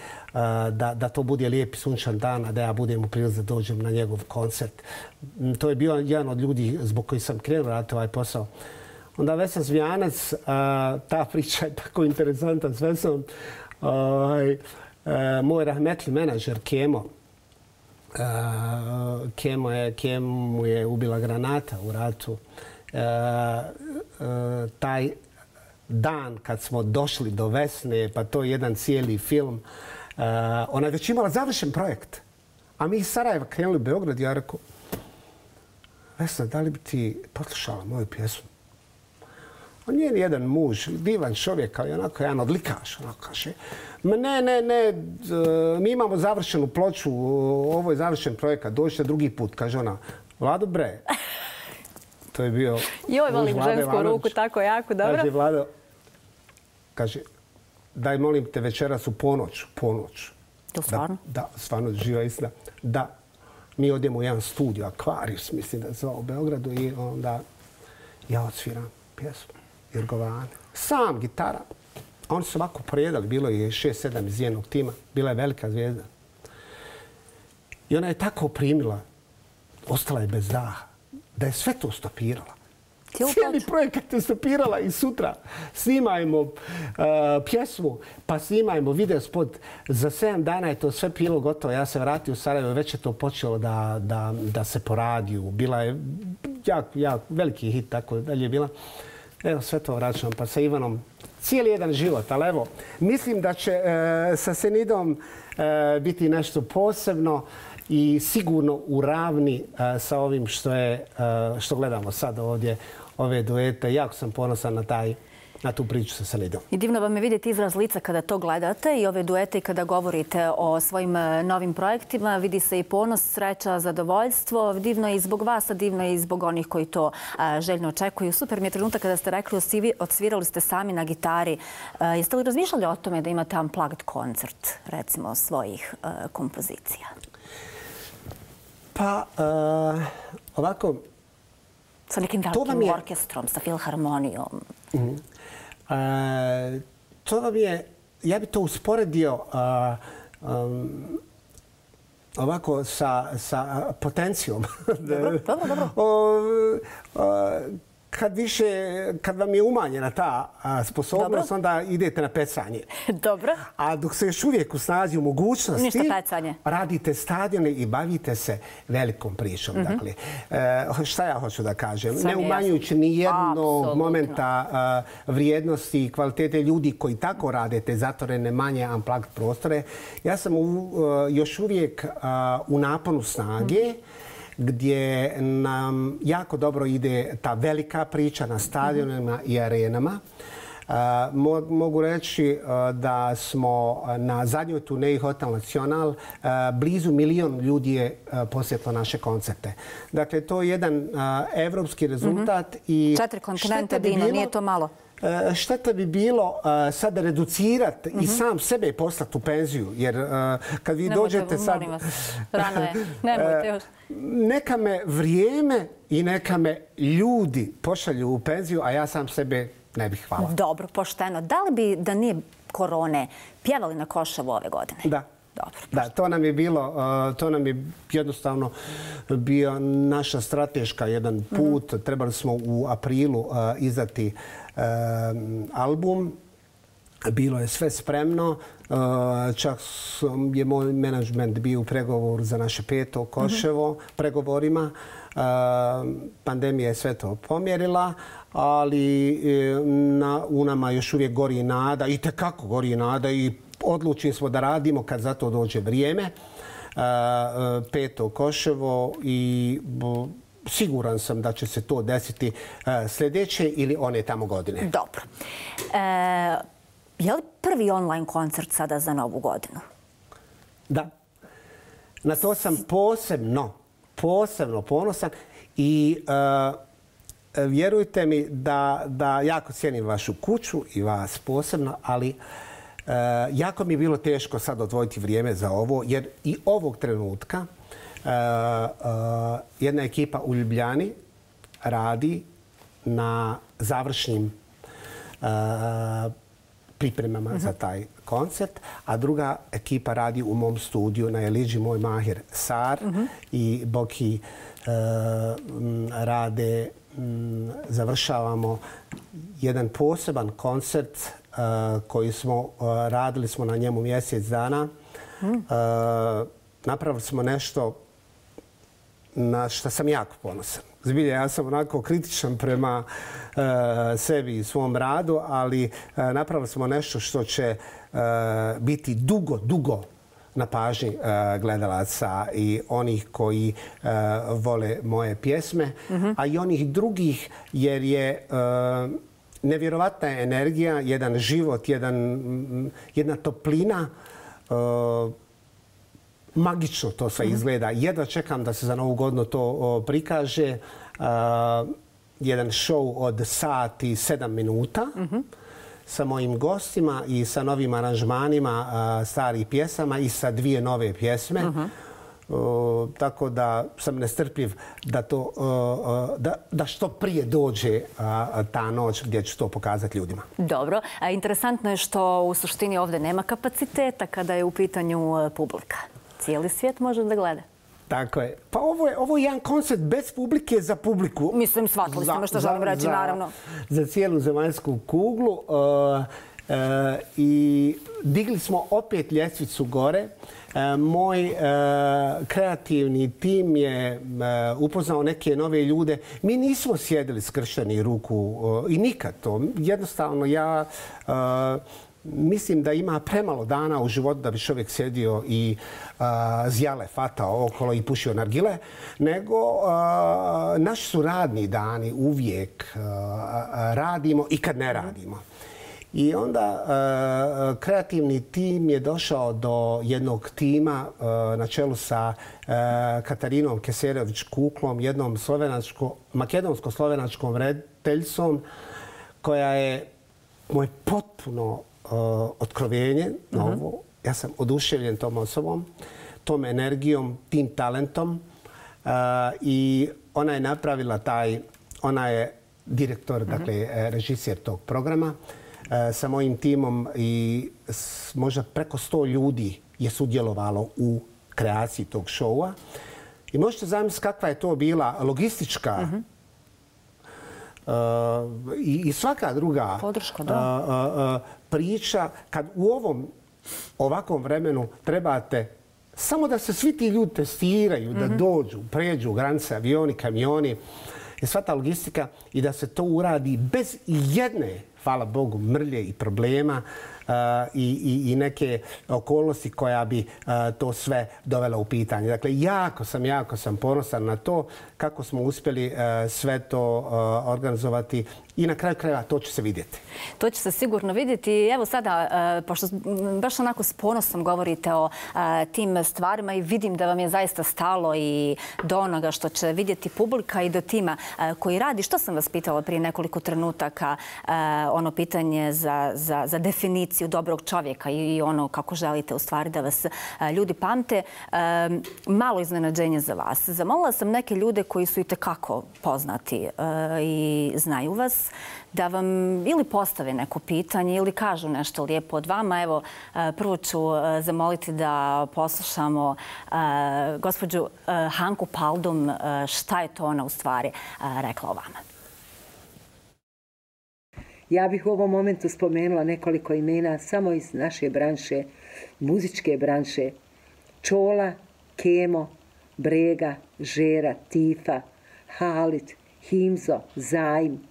[SPEAKER 2] da, da to bude lijepi sunčan dan, a da ja budem u prilizu da dođem na njegov koncert. To je bio jedan od ljudi zbog koji sam krenuo raditi ovaj posao. Onda Vesan Zvijanac, ta priča je tako interesanta s Vesom. Eh, moj rahmetli menadžer Kemo, eh, Kemo je, Kemu je ubila granata u ratu. Eh, taj dan kad smo došli do Vesne, pa to je jedan cijeli film, ona je već imala završen projekt. A mi iz Sarajeva krenuli u Beograd i ja rekao, Vesna, da li bi ti poslušala moju pjesmu? On nije jedan muž, divan čovjek, ali onako jedan odlikaš. Onako kaže, Ma ne, ne, ne, mi imamo završenu ploču, ovo je završen projekat, dođite drugi put, kaže ona. Vlado bre, to je bio...
[SPEAKER 1] Joj, volim žensku ruku tako jako, dobro.
[SPEAKER 2] Kaže Vlado, kaže, daj molim te večeras u ponoć, ponoć.
[SPEAKER 1] To stvarno?
[SPEAKER 2] Da, da stvarno, živa istina. Da, mi odemo u jedan studio, Aquarius, mislim da je zvao u Beogradu i onda ja odsviram pjesmu. Irgovane. Sam gitara. Oni su ovako prijedali, bilo je 6-7 iz jednog tima. Bila je velika zvijezda. I ona je tako primila, ostala je bez daha, da je sve to stopirala. Cijeli projekat je stopirala i sutra snimajmo uh, pjesmu, pa snimajmo video spot. Za 7 dana je to sve bilo gotovo. Ja se vratio u Sarajevo, već je to počelo da, da, da se poradiju. Bila je jak, jak, veliki hit, tako dalje je bila. Uh, Evo, sve to vraćam. Pa sa Ivanom cijeli jedan život. Ali evo, mislim da će e, sa Senidom e, biti nešto posebno i sigurno u ravni e, sa ovim što, je, e, što gledamo sad ovdje, ove duete. Jako sam ponosan na taj na tu priču sa Sanidom.
[SPEAKER 1] I divno vam je vidjeti izraz lica kada to gledate i ove duete i kada govorite o svojim e, novim projektima. Vidi se i ponos, sreća, zadovoljstvo. Divno je i zbog vas, a divno je i zbog onih koji to e, željno očekuju. Super mi je trenutak kada ste rekli, odsvirali ste sami na gitari. E, jeste li razmišljali o tome da imate unplugged koncert, recimo, svojih kompozicija?
[SPEAKER 2] Pa, ovako...
[SPEAKER 1] Sa nekim velikim orkestrom, sa filharmonijom. Mhm.
[SPEAKER 2] E, to vam je, ja bih to usporedio ovako sa, sa potencijom.
[SPEAKER 1] Dobro, dobro, dobro
[SPEAKER 2] kad više, kad vam je umanjena ta sposobnost, onda idete na pecanje.
[SPEAKER 1] Dobro.
[SPEAKER 2] A dok se još uvijek u snazi u mogućnosti, radite stadione i bavite se velikom pričom. Mm -hmm. Dakle, e, šta ja hoću da kažem? ne umanjujući ni jednog momenta vrijednosti i kvalitete ljudi koji tako rade te zatvorene manje unplugged prostore, ja sam u, još uvijek u naponu snage. Mm gdje nam jako dobro ide ta velika priča na stadionima i arenama. Mogu reći da smo na zadnjoj turneji Hotel Nacional blizu milion ljudi je posjetilo naše koncerte. Dakle, to je jedan evropski rezultat.
[SPEAKER 1] i Četiri kontinente, Dino, nije to malo.
[SPEAKER 2] E, šteta bi bilo e, sada reducirati i mhm. sam sebe poslati u penziju. Jer e, kad vi dođete sad...
[SPEAKER 1] Nemojte, rano je. Nemojte još.
[SPEAKER 2] Neka me vrijeme i neka me ljudi pošalju u penziju, a ja sam sebe ne bih hvala.
[SPEAKER 1] Dobro, pošteno. Da li bi da nije korone pjevali na Košavu ove godine?
[SPEAKER 2] Da. Dobro. Da, to nam je bilo, to nam je jednostavno bio naša strateška jedan put. Mhm. Trebali smo u aprilu izdati album. Bilo je sve spremno. Čak je moj menadžment bio u pregovoru za naše peto Koševo pregovorima. Pandemija je sve to pomjerila, ali na, u nama još uvijek gori nada. I tekako gori nada i odlučili smo da radimo kad za to dođe vrijeme. Peto Koševo i siguran sam da će se to desiti e, sljedeće ili one tamo godine.
[SPEAKER 1] Dobro. E, je li prvi online koncert sada za novu godinu?
[SPEAKER 2] Da. Na to sam posebno, posebno ponosan i e, vjerujte mi da, da jako cijenim vašu kuću i vas posebno, ali jako mi je bilo teško sad odvojiti vrijeme za ovo, jer i ovog trenutka jedna ekipa u Ljubljani radi na završnim pripremama za taj koncert, a druga ekipa radi u mom studiju na Eliđi, moj mahir Sar i Boki rade, završavamo jedan poseban koncert koji smo radili smo na njemu mjesec dana. Napravili smo nešto na što sam jako ponosan. Zbilje, ja sam onako kritičan prema sebi i svom radu, ali napravili smo nešto što će biti dugo, dugo na pažnji gledalaca i onih koji vole moje pjesme, mm -hmm. a i onih drugih jer je nevjerovatna energija, jedan život, jedan, jedna toplina uh, magično to sve mhm. izgleda. Jedva čekam da se za novu godinu to prikaže. Jedan show od sat i sedam minuta mhm. sa mojim gostima i sa novim aranžmanima starih pjesama i sa dvije nove pjesme. Tako da sam nestrpljiv da, to, da, da što prije dođe ta noć gdje ću to pokazati ljudima.
[SPEAKER 1] Dobro. A interesantno je što u suštini ovdje nema kapaciteta kada je u pitanju publika cijeli svijet može da gleda.
[SPEAKER 2] Tako je. Pa ovo je, ovo je jedan koncert bez publike za publiku.
[SPEAKER 1] Mislim, shvatili ste me što želim reći, naravno.
[SPEAKER 2] Za cijelu zemaljsku kuglu. Uh, uh, I digli smo opet ljestvicu gore. Uh, E, moj e, kreativni tim je e, upoznao neke nove ljude. Mi nismo sjedili skršteni ruku i nikad to. Jednostavno, ja... Mislim da ima premalo dana u životu da bi čovjek sjedio i zjale fatao okolo i pušio nargile, nego uh, naši su radni dani uvijek radimo i kad ne radimo. I onda uh, kreativni tim je došao do jednog tima uh, na čelu sa Katarinom Keserović-Kuklom, jednom makedonsko-slovenačkom rediteljicom koja je moj potpuno otkrovenje na mhm. Ja sam oduševljen tom osobom, tom energijom, tim talentom. I ona je napravila taj, ona je direktor, uh dakle, režisir tog programa. Uh, sa mojim timom i s, možda preko sto ljudi je sudjelovalo u kreaciji tog šova. I možete zamisliti kakva je to bila logistička uh -huh. uh, i, i svaka druga
[SPEAKER 1] Podrška, da. Uh,
[SPEAKER 2] uh, priča kad u ovom ovakvom vremenu trebate samo da se svi ti ljudi testiraju, da mhm. dođu, pređu granice, avioni, kamioni, je sva ta logistika i da se to uradi bez jedne, hvala Bogu, mrlje i problema, e, i, i, i neke okolnosti koja bi e, to sve dovela u pitanje. Dakle, jako sam, jako sam ponosan na to kako smo uspjeli e, sve to organizovati i na kraju krajeva to će se vidjeti.
[SPEAKER 1] To će se sigurno vidjeti. Evo sada, e, pošto baš onako s ponosom govorite o e, tim stvarima i vidim da vam je zaista stalo i do onoga što će vidjeti publika i do tima e, koji radi. Što sam vas pitala prije nekoliko trenutaka, ono pitanje za, za, za definiciju dobrog čovjeka i ono kako želite u stvari da vas ljudi pamte. Malo iznenađenje za vas. Zamolila sam neke ljude koji su i tekako poznati i znaju vas vas da vam ili postave neko pitanje ili kažu nešto lijepo od vama. Evo, e, prvo ću e, zamoliti da poslušamo e, gospođu Hanku Paldum šta je to ona u stvari rekla o vama.
[SPEAKER 3] Ja bih u ovom momentu spomenula nekoliko imena samo iz naše branše, muzičke branše. Čola, Kemo, Brega, Žera, Tifa, Halit, Himzo, Zajm.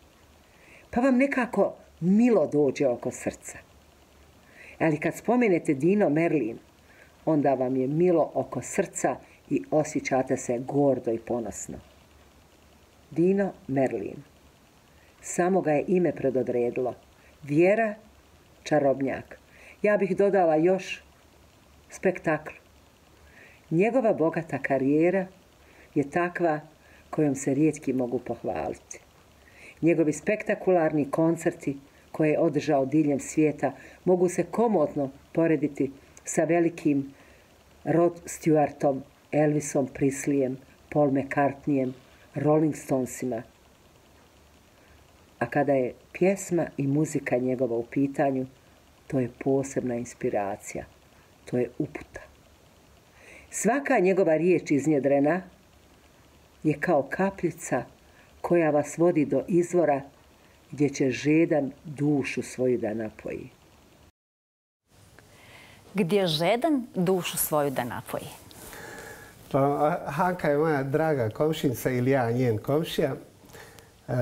[SPEAKER 3] Pa vam nekako milo dođe oko srca. Ali kad spomenete Dino Merlin, onda vam je milo oko srca i osjećate se gordo i ponosno. Dino Merlin samo ga je ime predodredilo. Vjera, čarobnjak. Ja bih dodala još spektakl. Njegova bogata karijera je takva kojom se rijetki mogu pohvaliti. Njegovi spektakularni koncerti koje je održao diljem svijeta mogu se komotno porediti sa velikim Rod Stewartom Elvisom Prislijem, Paul McCartneyem, Rolling Stonesima. A kada je pjesma i muzika njegova u pitanju, to je posebna inspiracija, to je uputa. Svaka njegova riječ iznjedrena je kao kapljica koja vas vodi do izvora gdje će žedan dušu svoju da napoji.
[SPEAKER 1] Gdje žedan dušu svoju da napoji?
[SPEAKER 2] Pa, Hanka je moja draga komšinica ili ja njen komšija. E,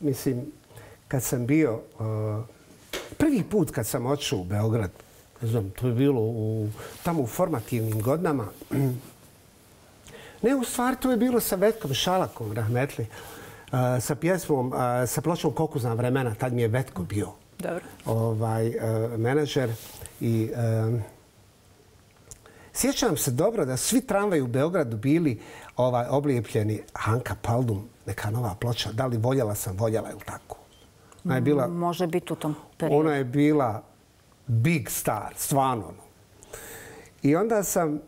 [SPEAKER 2] mislim, kad sam bio, e, prvi put kad sam odšao u Beograd, ne znam, to je bilo u, tamo u formativnim godinama, ne, u stvari to je bilo sa Vetkom Šalakom, rahmetli, e, sa pjesmom, e, sa pločom Koku znam vremena, tad mi je Vetko bio
[SPEAKER 1] Dobro.
[SPEAKER 2] ovaj, e, menadžer i e, Sjećam se dobro da svi tramvaji u Beogradu bili ovaj, oblijepljeni Hanka Paldum, neka nova ploča. Da li voljela sam, voljela je tako? Ona je bila,
[SPEAKER 1] Može biti u tom periodu.
[SPEAKER 2] ona je bila big star, stvarno. ono. I onda sam uh,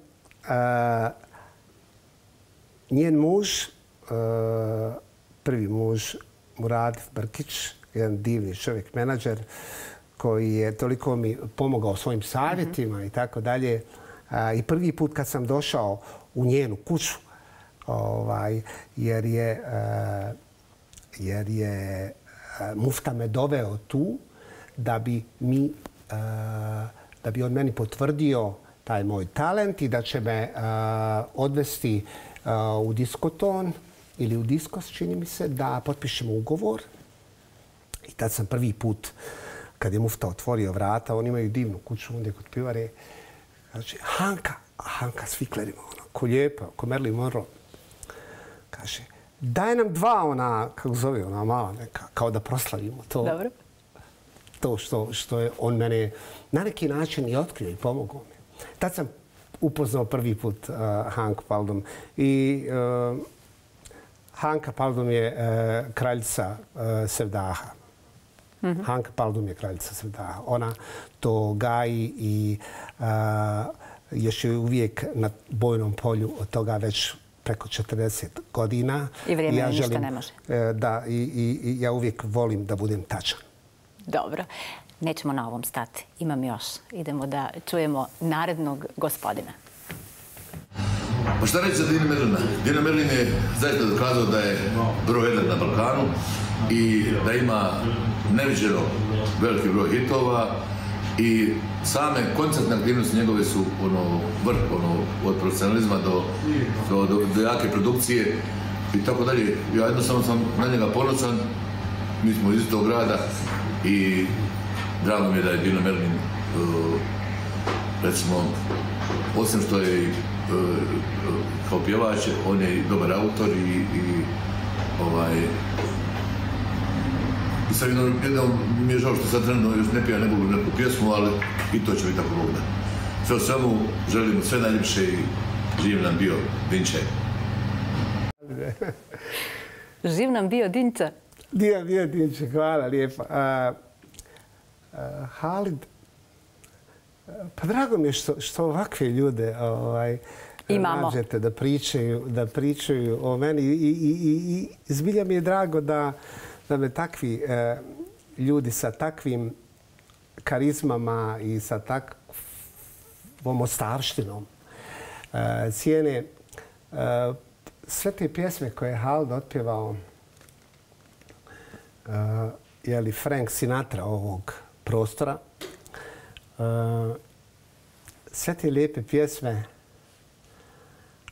[SPEAKER 2] njen muž, uh, prvi muž, Murad Brkić, jedan divni čovjek, menadžer, koji je toliko mi pomogao svojim savjetima i tako dalje. I prvi put kad sam došao u njenu kuću, ovaj, jer je, e, jer je e, mufta me doveo tu da bi mi e, da bi on meni potvrdio taj moj talent i da će me odvesti u diskoton ili u diskos, čini mi se, da potpišemo ugovor. I tad sam prvi put, kad je mufta otvorio vrata, oni imaju divnu kuću ondje kod pivare, Znači, Hanka, Hanka s fiklerima, ono, ko lijepa, ko Merli Monroe. Kaže, daj nam dva ona, kako zove, ona mala neka, kao da proslavimo to.
[SPEAKER 1] Dobro.
[SPEAKER 2] To što, što je on mene na neki način i otkrio i pomogao mi. Tad sam upoznao prvi put uh, Hank Paldom. I uh, Hanka Paldom je uh, kraljica uh, Sevdaha. -hmm. Hanka Paldum je kraljica Sevdaha. Ona to gaji i a, još je uvijek na bojnom polju od toga već preko 40 godina.
[SPEAKER 1] I vrijeme ja ništa ne može.
[SPEAKER 2] Da, i, i, i ja uvijek volim da budem tačan.
[SPEAKER 1] Dobro. Nećemo na ovom stati. Imam još. Idemo da čujemo narednog gospodina.
[SPEAKER 4] Pa šta reći za Dina Merlina? Dina Merlin je zaista dokazao da je broj jedan na Balkanu i da ima neviđeno veliki broj hitova i same koncertne aktivnosti njegove su ono vrh ono od profesionalizma do, do, do, do jake produkcije i tako dalje. Ja jednostavno sam na njega ponosan. Mi smo iz istog grada i drago mi je da je Dino Merlin uh, recimo osim što je uh, kao pjevač, on je dobar autor i, i ovaj I sad jednom, jednom mi je žao što sad trenutno još ne pija ne mogu neku pjesmu, ali i to će biti tako Bog da. Sve o svemu, želimo sve najljepše i živ nam bio Dinče.
[SPEAKER 1] Živ nam bio Dinče.
[SPEAKER 2] Dio, bio Dinče, hvala lijepa. A, Halid, pa drago mi je što, što ovakve ljude ovaj,
[SPEAKER 1] Imamo.
[SPEAKER 2] nađete da pričaju, da pričaju o meni i, i, i, i zbilja mi je drago da, da me takvi e, ljudi sa takvim karizmama i sa takvom ostavštinom e, cijene e, sve te pjesme koje je Hald otpjevao e, je Frank Sinatra ovog prostora e, sve te lijepe pjesme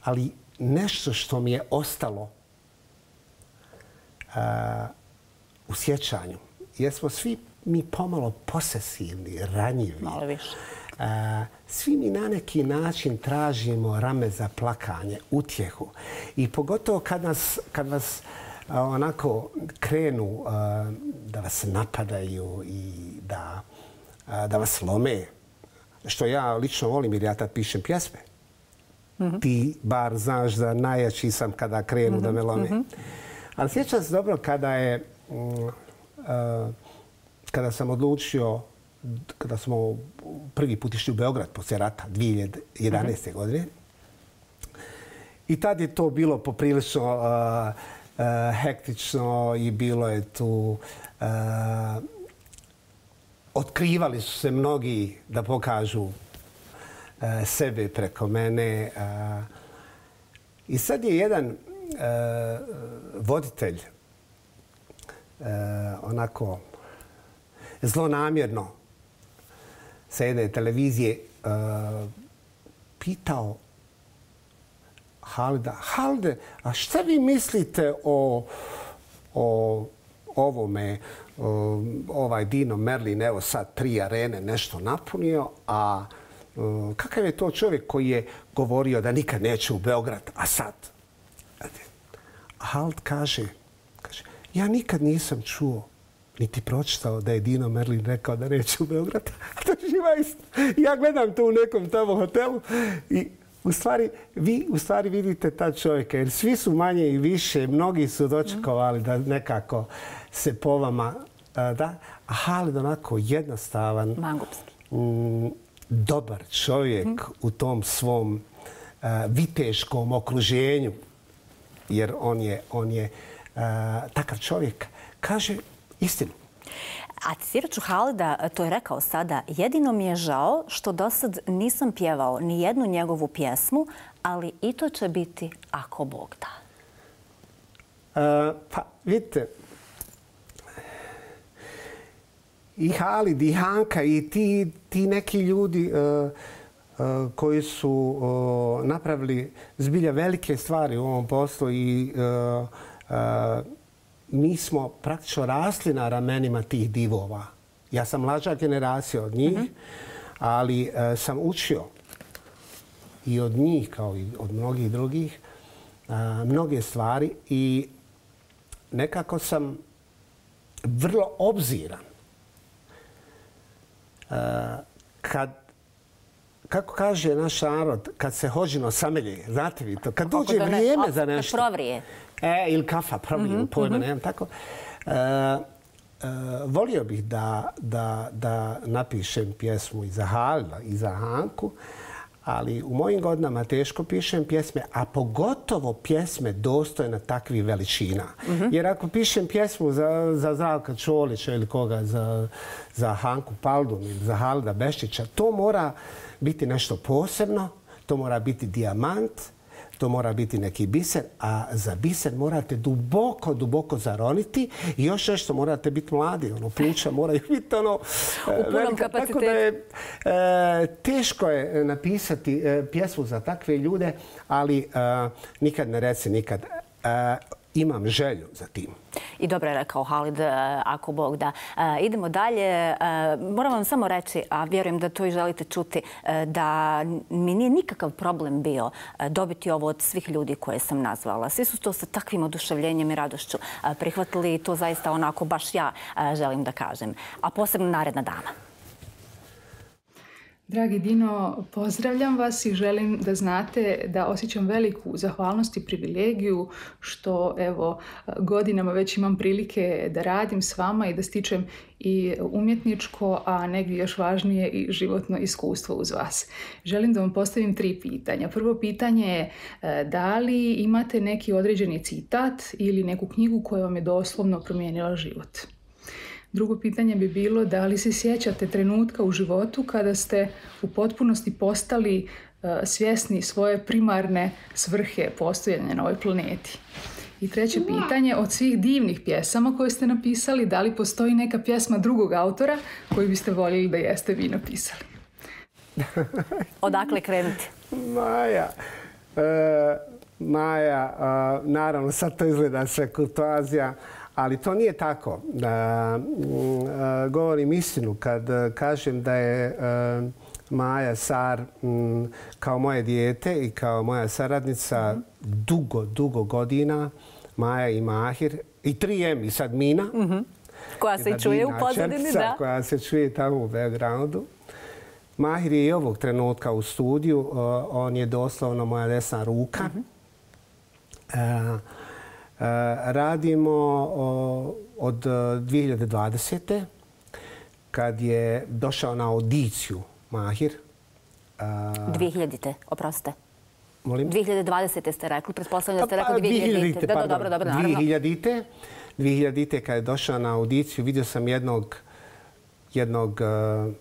[SPEAKER 2] ali nešto što mi je ostalo uh, u sjećanju. Jer smo svi mi pomalo posesivni, ranjivi.
[SPEAKER 1] Malo više.
[SPEAKER 2] Uh, svi mi na neki način tražimo rame za plakanje, utjehu. I pogotovo kad, nas, kad vas onako krenu da vas napadaju i da, da vas lome, što ja lično volim jer ja tad pišem pjesme. Mm -hmm. Ti bar znaš da najjači sam kada krenu mm -hmm. da me lome. Mm -hmm. Ali sjećam se dobro kada je mm, kada sam odlučio kada smo prvi put išli u Beograd poslije rata 2011. godine. I tad je to bilo poprilično uh, Eh, hektično i bilo je tu... Uh, otkrivali su se mnogi da pokažu eh, sebe preko mene. Uh, I sad je jedan voditelj uh, onako zlonamjerno sa jedne televizije uh, pitao Halida, Halde, a šta vi mislite o, o ovome, o, ovaj Dino Merlin, evo sad tri arene nešto napunio, a o, kakav je to čovjek koji je govorio da nikad neće u Beograd, a sad? Hald kaže, kaže, ja nikad nisam čuo niti pročitao da je Dino Merlin rekao da neće u Beograd. to je živa istina. Ja gledam to u nekom tamo hotelu i u stvari, vi u stvari vidite ta čovjeka, jer svi su manje i više, mnogi su dočekovali da nekako se po vama, da, a Halid onako jednostavan,
[SPEAKER 1] Mangupski.
[SPEAKER 2] Mm, dobar čovjek u tom svom viteškom okruženju, jer on je, on je takav čovjek, kaže istinu.
[SPEAKER 1] A citirat ću Halida, e, to je rekao sada, jedino mi je žao što do sad nisam pjevao ni jednu njegovu pjesmu, ali i to će biti ako Bog da.
[SPEAKER 2] Uh, pa, vidite, i Halid, i Hanka, i ti, ti neki ljudi uh, uh, koji su napravili zbilja velike stvari u ovom poslu i uh, mi smo praktično rasli na ramenima tih divova. Ja sam mlađa generacija od njih, ali e, sam učio i od njih, kao i od mnogih drugih, e, mnoge stvari i nekako sam vrlo obziran. E, kad kako kaže naš narod, kad se hođino samelje, znate vi to, kad dođe vrijeme za nešto.
[SPEAKER 1] Kad provrije.
[SPEAKER 2] E, ili kafa, pravi, mm -hmm, pojma, mm -hmm. nemam tako. E, e, volio bih da, da, da napišem pjesmu i za Halila i za Hanku, ali u mojim godinama teško pišem pjesme, a pogotovo pjesme dostojne takvih veličina. Mm -hmm. Jer ako pišem pjesmu za, za Zdravka Čolića ili koga, za, za Hanku Paldun ili za Halida Bešića, to mora biti nešto posebno, to mora biti dijamant, to mora biti neki biser, a za biser morate duboko, duboko zaroniti i još nešto morate biti mladi, ono, pluća moraju biti ono...
[SPEAKER 1] U punom kapacitetu. Tako da je,
[SPEAKER 2] e, teško je napisati e, pjesmu za takve ljude, ali e, nikad ne reci nikad. Imam želju za tim.
[SPEAKER 1] I dobro je rekao Halid, e, ako Bog da. E, idemo dalje. E, moram vam samo reći, a vjerujem da to i želite čuti, e, da mi nije nikakav problem bio e, dobiti ovo od svih ljudi koje sam nazvala. Svi su to sa takvim oduševljenjem i radošću prihvatili to zaista onako baš ja želim da kažem. A posebno naredna dama.
[SPEAKER 5] Dragi Dino, pozdravljam vas i želim da znate da osjećam veliku zahvalnost i privilegiju što evo godinama već imam prilike da radim s vama i da stičem i umjetničko, a negdje još važnije i životno iskustvo uz vas. Želim da vam postavim tri pitanja. Prvo pitanje je e, da li imate neki određeni citat ili neku knjigu koja vam je doslovno promijenila život? Drugo pitanje bi bilo da li se sjećate trenutka u životu kada ste u potpunosti postali uh, svjesni svoje primarne svrhe postojanja na ovoj planeti. I treće pitanje, od svih divnih pjesama koje ste napisali, da li postoji neka pjesma drugog autora koju biste voljeli da jeste vi napisali?
[SPEAKER 1] Odakle krenuti?
[SPEAKER 2] Maja, e, Maja, e, naravno sad to izgleda sve kurtoazija, Ali to nije tako. Da, mm, govorim istinu kad kažem da je Maja Sar mm, kao moje dijete i kao moja saradnica dugo, dugo godina. Maja i Mahir i 3M i sad Mina. Mm -hmm.
[SPEAKER 1] Koja se čuje u pozadini, da.
[SPEAKER 2] Koja se čuje tamo u backgroundu. Mahir je i ovog trenutka u studiju. On je doslovno moja desna ruka. Mm -hmm. Radimo od 2020. kad je došao na audiciju Mahir.
[SPEAKER 1] 2000-te, oprostite.
[SPEAKER 2] Molim?
[SPEAKER 1] 2020. ste rekli, pretpostavljam da ste
[SPEAKER 2] Pa,
[SPEAKER 1] rekli 2000.
[SPEAKER 2] 2000-te,
[SPEAKER 1] Da, dobro, dobro, naravno.
[SPEAKER 2] 2000-te. 2000-te kad je došao na audiciju, vidio sam jednog, jednog uh,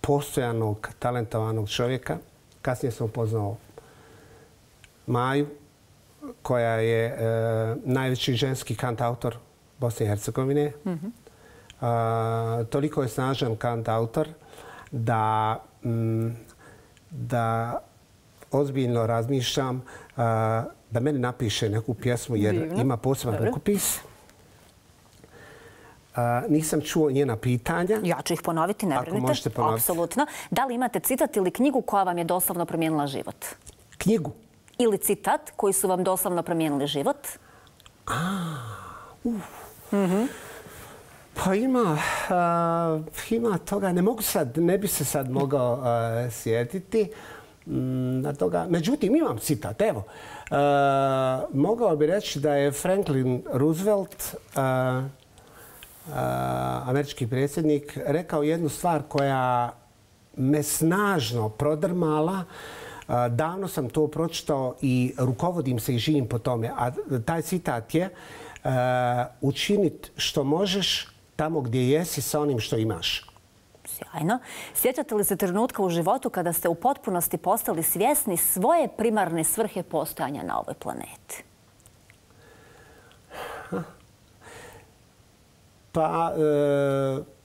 [SPEAKER 2] postojanog, talentovanog čovjeka. Kasnije sam upoznao Maju, koja je uh, najveći ženski kantautor Bosne i Hercegovine. Uh, toliko je snažan kantautor da, mm, da ozbiljno razmišljam da meni napiše neku pjesmu jer
[SPEAKER 1] Divno.
[SPEAKER 2] ima poseban rukopis. Nisam čuo njena pitanja.
[SPEAKER 1] Ja ću ih ponoviti, ne
[SPEAKER 2] Ako
[SPEAKER 1] brinite.
[SPEAKER 2] možete ponoviti.
[SPEAKER 1] Apsolutno. Da li imate citat ili knjigu koja vam je doslovno promijenila život?
[SPEAKER 2] Knjigu.
[SPEAKER 1] Ili citat koji su vam doslovno promijenili život?
[SPEAKER 2] Pa ima, uh, ima toga, ne mogu sad, ne bi se sad mogao uh, sjetiti mm, na toga. Međutim, imam citat, evo. Uh, mogao bi reći da je Franklin Roosevelt, uh, uh, američki predsjednik, rekao jednu stvar koja me snažno prodrmala. Uh, Davno sam to pročitao i rukovodim se i živim po tome. A taj citat je učinit što možeš tamo gdje jesi sa onim što imaš.
[SPEAKER 1] Sjajno. Sjećate li se trenutka u životu kada ste u potpunosti postali svjesni svoje primarne svrhe postojanja na ovoj planeti?
[SPEAKER 2] Pa, e,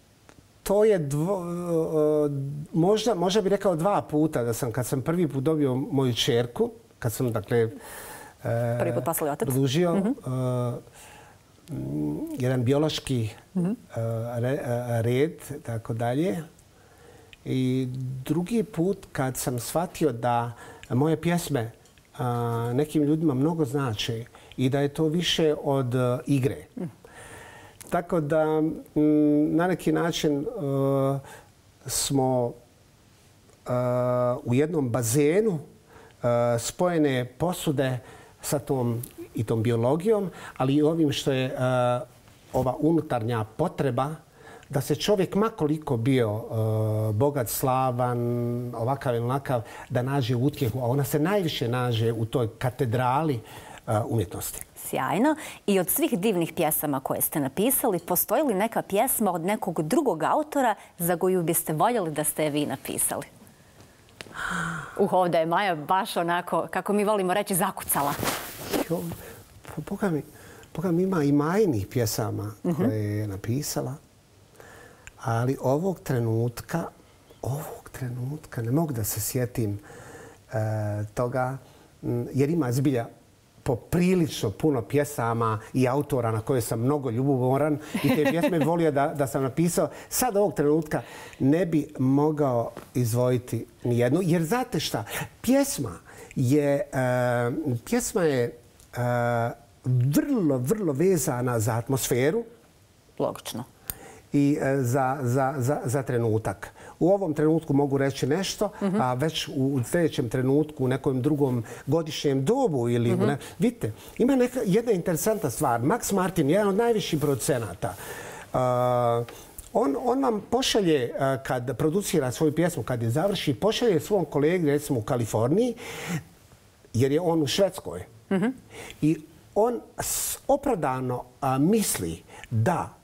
[SPEAKER 2] to je dvo, e, možda, možda bi rekao dva puta da sam, kad sam prvi put dobio moju čerku, kad sam, dakle, e,
[SPEAKER 1] Prvi put poslali otac.
[SPEAKER 2] produžio e, m, jedan biološki e, re- e, red, tako dalje. I drugi put kad sam shvatio da moje pjesme nekim ljudima mnogo znače i da je to više od igre. Tako da m, na neki način uh, smo uh, u jednom bazenu uh, spojene posude sa tom i tom biologijom, ali i ovim što je uh, ova unutarnja potreba da se čovjek makoliko bio uh, bogat, slavan, ovakav ili onakav, da nađe utjehu. A ona se najviše nađe u toj katedrali uh, umjetnosti.
[SPEAKER 1] Sjajno. I od svih divnih pjesama koje ste napisali, postoji li neka pjesma od nekog drugog autora za koju biste voljeli da ste je vi napisali? Uh, ovdje je Maja baš onako, kako mi volimo reći, zakucala.
[SPEAKER 2] Jo, Boga mi, Boga mi ima i majnih pjesama koje je napisala. Ali ovog trenutka, ovog trenutka ne mogu da se sjetim e, toga, jer ima zbilja poprilično puno pjesama i autora na koje sam mnogo ljubomoran i te pjesme volio da, da sam napisao. Sad ovog trenutka ne bi mogao izvojiti ni jednu, jer znate šta, pjesma je, e, pjesma je e, vrlo, vrlo vezana za atmosferu,
[SPEAKER 1] Logično.
[SPEAKER 2] i e, za, za, za, za trenutak. U ovom trenutku mogu reći nešto, a već u sljedećem trenutku, u nekom drugom godišnjem dobu ili... Ne, vidite, ima neka, jedna interesantna stvar. Max Martin, jedan od najviših producenata, uh, on, on vam pošalje, kad producira svoju pjesmu, kad je završi, pošalje svom kolegi, recimo u Kaliforniji, jer je on u Švedskoj. I on opravdano misli da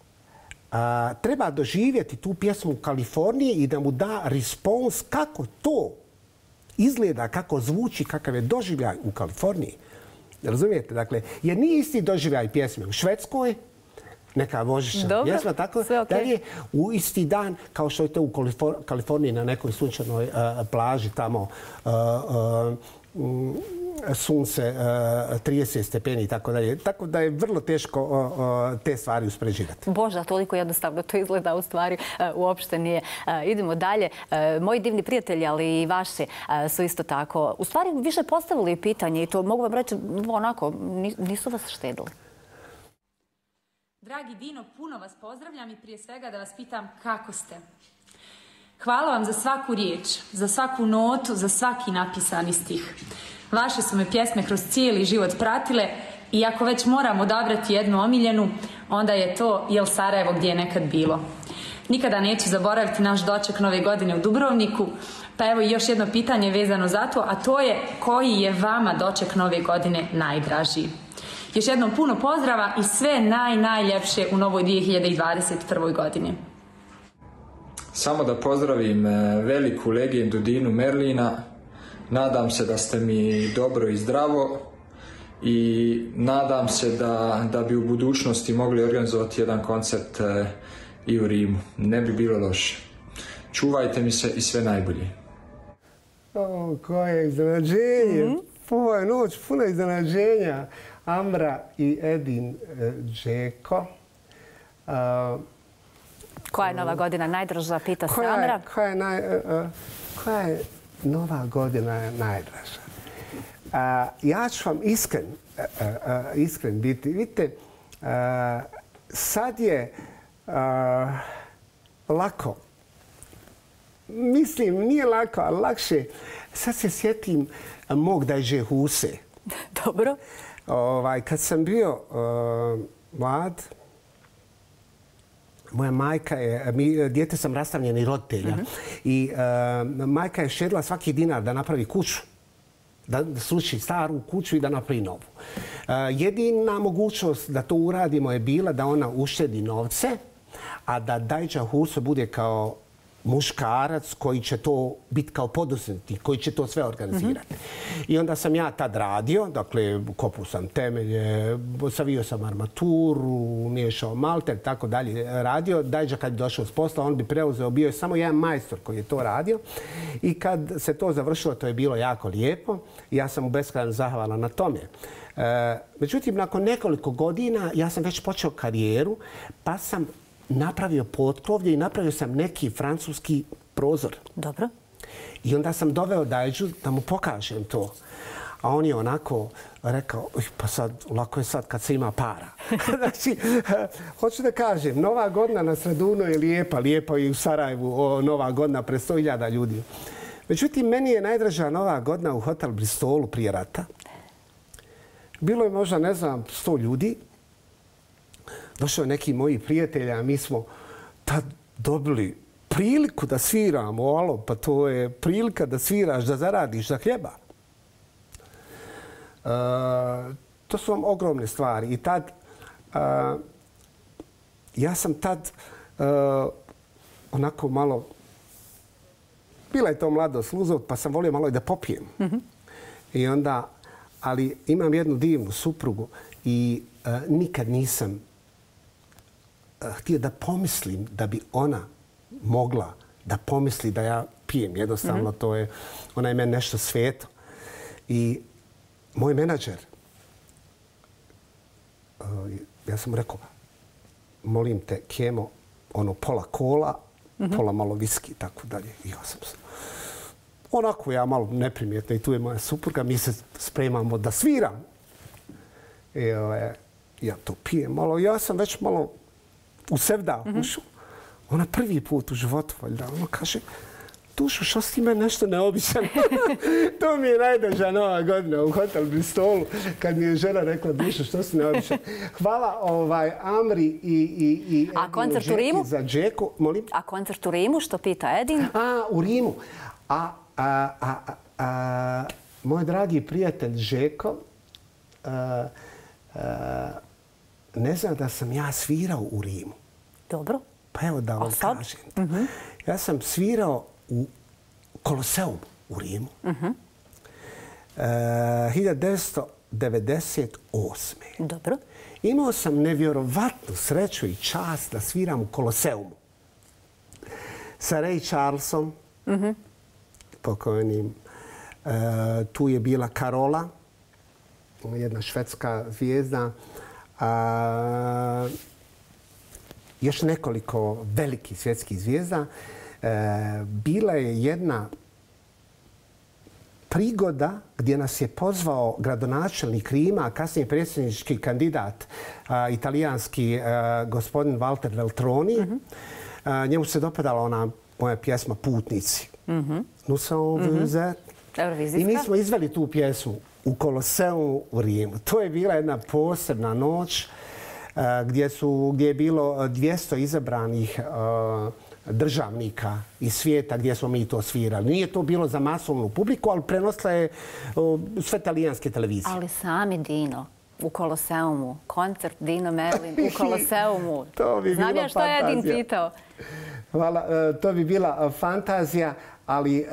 [SPEAKER 2] a, treba doživjeti tu pjesmu u Kaliforniji i da mu da respons kako to izgleda, kako zvuči, kakav je doživljaj u Kaliforniji. Razumijete? Dakle, jer nije isti doživljaj pjesme u Švedskoj, neka vožiša
[SPEAKER 1] Dobro,
[SPEAKER 2] pjesma, tako
[SPEAKER 1] sve okej.
[SPEAKER 2] dalje, u isti dan kao što je to u Kalifor- Kaliforniji na nekoj sunčanoj uh, plaži tamo uh, uh, sunce uh, 30 stepeni i tako dalje. Tako da je vrlo teško te stvari uspređivati.
[SPEAKER 1] Bože, toliko jednostavno to izgleda u stvari e, uopšte nije. E, Idemo dalje. E, Moji divni prijatelji, ali i vaši e, su isto tako. U stvari više postavili pitanje i to mogu vam reći onako, ni- nisu vas štedili.
[SPEAKER 6] Dragi Dino, puno vas pozdravljam i prije svega da vas pitam kako ste. Hvala vam za svaku riječ, za svaku notu, za svaki napisani stih. Vaše su me pjesme kroz cijeli život pratile i ako već moram odabrati jednu omiljenu, onda je to Jel Sarajevo gdje je nekad bilo. Nikada neću zaboraviti naš doček nove godine u Dubrovniku. Pa evo još jedno pitanje vezano za to, a to je koji je vama doček nove godine najdraži? Još jednom puno pozdrava i sve naj, najljepše u novoj 2021. godini.
[SPEAKER 7] Samo da pozdravim e, veliku legendu Dinu Merlina. Nadam se da ste mi dobro i zdravo i nadam se da, da bi u budućnosti mogli organizovati jedan koncert e, i u Rimu. Ne bi bilo loše. Čuvajte mi se i sve najbolje.
[SPEAKER 2] O, koje iznenađenje. Mm -hmm. Ovo je noć puna iznenađenja. Amra i Edin e, Džeko. Uh,
[SPEAKER 1] koja je Nova godina najdraža, pita se Amra.
[SPEAKER 2] Koja je, naj, uh, koja je Nova godina najdraža? Ja ću vam iskren, iskren biti. Vidite, sad je lako. Mislim, nije lako, ali lakše. Sad se sjetim mog dajže Huse.
[SPEAKER 1] Dobro.
[SPEAKER 2] Ovaj, kad sam bio mlad, moja majka je, mi, djete sam rastavljeni roditelja, uh -huh. i uh, majka je šedila svaki dinar da napravi kuću da sluči staru kuću i da napravi novu. Uh, jedina mogućnost da to uradimo je bila da ona uštedi novce, a da Dajđa Huso bude kao muškarac koji će to biti kao poduzetnik, koji će to sve organizirati. Mm -hmm. I onda sam ja tad radio, dakle, kopu sam temelje, savio sam armaturu, miješao malter, tako dalje, radio. Dajđa kad je došao s posla, on bi preuzeo, bio je samo jedan majstor koji je to radio. I kad se to završilo, to je bilo jako lijepo. Ja sam mu beskrajan zahvala na tome. E, međutim, nakon nekoliko godina ja sam već počeo karijeru, pa sam napravio potkrovlje i napravio sam neki francuski prozor.
[SPEAKER 1] Dobro.
[SPEAKER 2] I onda sam doveo Dajđu da mu pokažem to. A on je onako rekao, pa sad, lako je sad kad se ima para. znači, hoću da kažem, Nova godina na Sredunu je lijepa, lijepa i u Sarajevu, o, Nova godina pre 100.000 ljudi. Međutim, meni je najdraža Nova godina u hotel Bristolu prije rata. Bilo je možda, ne znam, 100 ljudi došao je neki moji prijatelji, a mi smo tad dobili priliku da sviramo, alo, pa to je prilika da sviraš, da zaradiš za hljeba. Uh, to su vam ogromne stvari. I tad, uh, ja sam tad uh, onako malo, bila je to mladost luzov, pa sam volio malo i da popijem. Mm -hmm. I onda, ali imam jednu divnu suprugu i uh, nikad nisam htio da pomislim da bi ona mogla da pomisli da ja pijem. Jednostavno, mm -hmm. to je, ona je meni nešto sveto. I moj menadžer, uh, ja sam mu rekao, molim te, kemo, ono, pola kola, mm -hmm. pola malo viski, tako dalje. I ja sam se... Onako, ja malo neprimjetno i tu je moja supruga, mi se spremamo da sviram. I, ove, ja to pijem malo. Ja sam već malo u sevda mm -hmm. ušu. Ona prvi put u životu, valjda, ona kaže, Dušo, što s time nešto neobičan? to mi je najdraža nova godina u hotel Bristolu, kad mi je žena rekla, Dušo, što si neobičan? Hvala ovaj, Amri i, i, i
[SPEAKER 1] A koncert u Rimu?
[SPEAKER 2] za Džeku. Molim?
[SPEAKER 1] A koncert u Rimu, što pita Edin?
[SPEAKER 2] A, u Rimu. A, a, a, a, a moj dragi prijatelj Žeko, a, a, ne zna da sam ja svirao u Rimu.
[SPEAKER 1] Dobro.
[SPEAKER 2] Pa evo da vam kažem. Ja sam svirao u Koloseumu u Rimu. Mm -hmm. uh, 1998.
[SPEAKER 1] Dobro.
[SPEAKER 2] Imao sam nevjerovatnu sreću i čast da sviram u Koloseumu. Sa Ray Charlesom, -hmm. pokojnim. Uh, tu je bila Karola, jedna švedska zvijezda. A, još nekoliko velikih svjetskih zvijezda. E, bila je jedna prigoda gdje nas je pozvao gradonačelnik Rima, a kasnije predsjednički kandidat a, italijanski a, gospodin Walter Veltroni. Mm -hmm. a, njemu se dopadala ona moja pjesma Putnici. Mm -hmm. Nous sommes mm -hmm. I mi smo izveli tu pjesmu u Koloseu u Rimu. To je bila jedna posebna noć. gdje, su, gdje je bilo 200 izabranih državnika iz svijeta gdje smo mi to svirali. Nije to bilo za masovnu publiku, ali prenosla je sve talijanske televizije.
[SPEAKER 1] Ali sami Dino, u Koloseumu, koncert Dino Merlin u Koloseumu.
[SPEAKER 2] to bi Znam ja
[SPEAKER 1] što je Edin pitao.
[SPEAKER 2] Hvala, to bi bila fantazija, ali uh,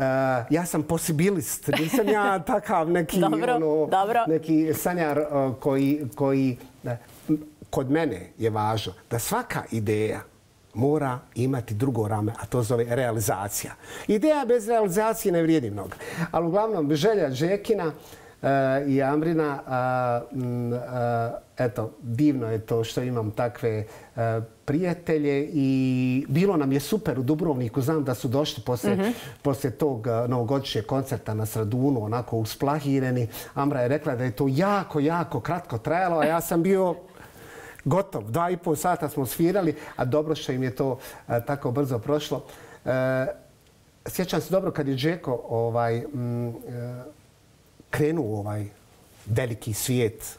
[SPEAKER 2] ja sam posibilist. Nisam ja takav neki,
[SPEAKER 1] dobro,
[SPEAKER 2] ono,
[SPEAKER 1] dobro.
[SPEAKER 2] neki sanjar uh, koji, koji uh, kod mene je važno da svaka ideja mora imati drugo rame, a to zove realizacija. Ideja bez realizacije ne vrijedi mnogo. Ali uglavnom, želja Žekina uh, i Amrina, uh, uh, eto, divno je to što imam takve prijatelje i bilo nam je super u Dubrovniku. Znam da su došli posle, mm -hmm. posle tog novogodišnjeg koncerta na Sradunu, onako usplahireni. Amra je rekla da je to jako, jako kratko trajalo, a ja sam bio gotov. Dva i pol sata smo svirali, a dobro što im je to a, tako brzo prošlo. E, sjećam se dobro kad je Džeko ovaj, m, e, krenuo ovaj veliki svijet.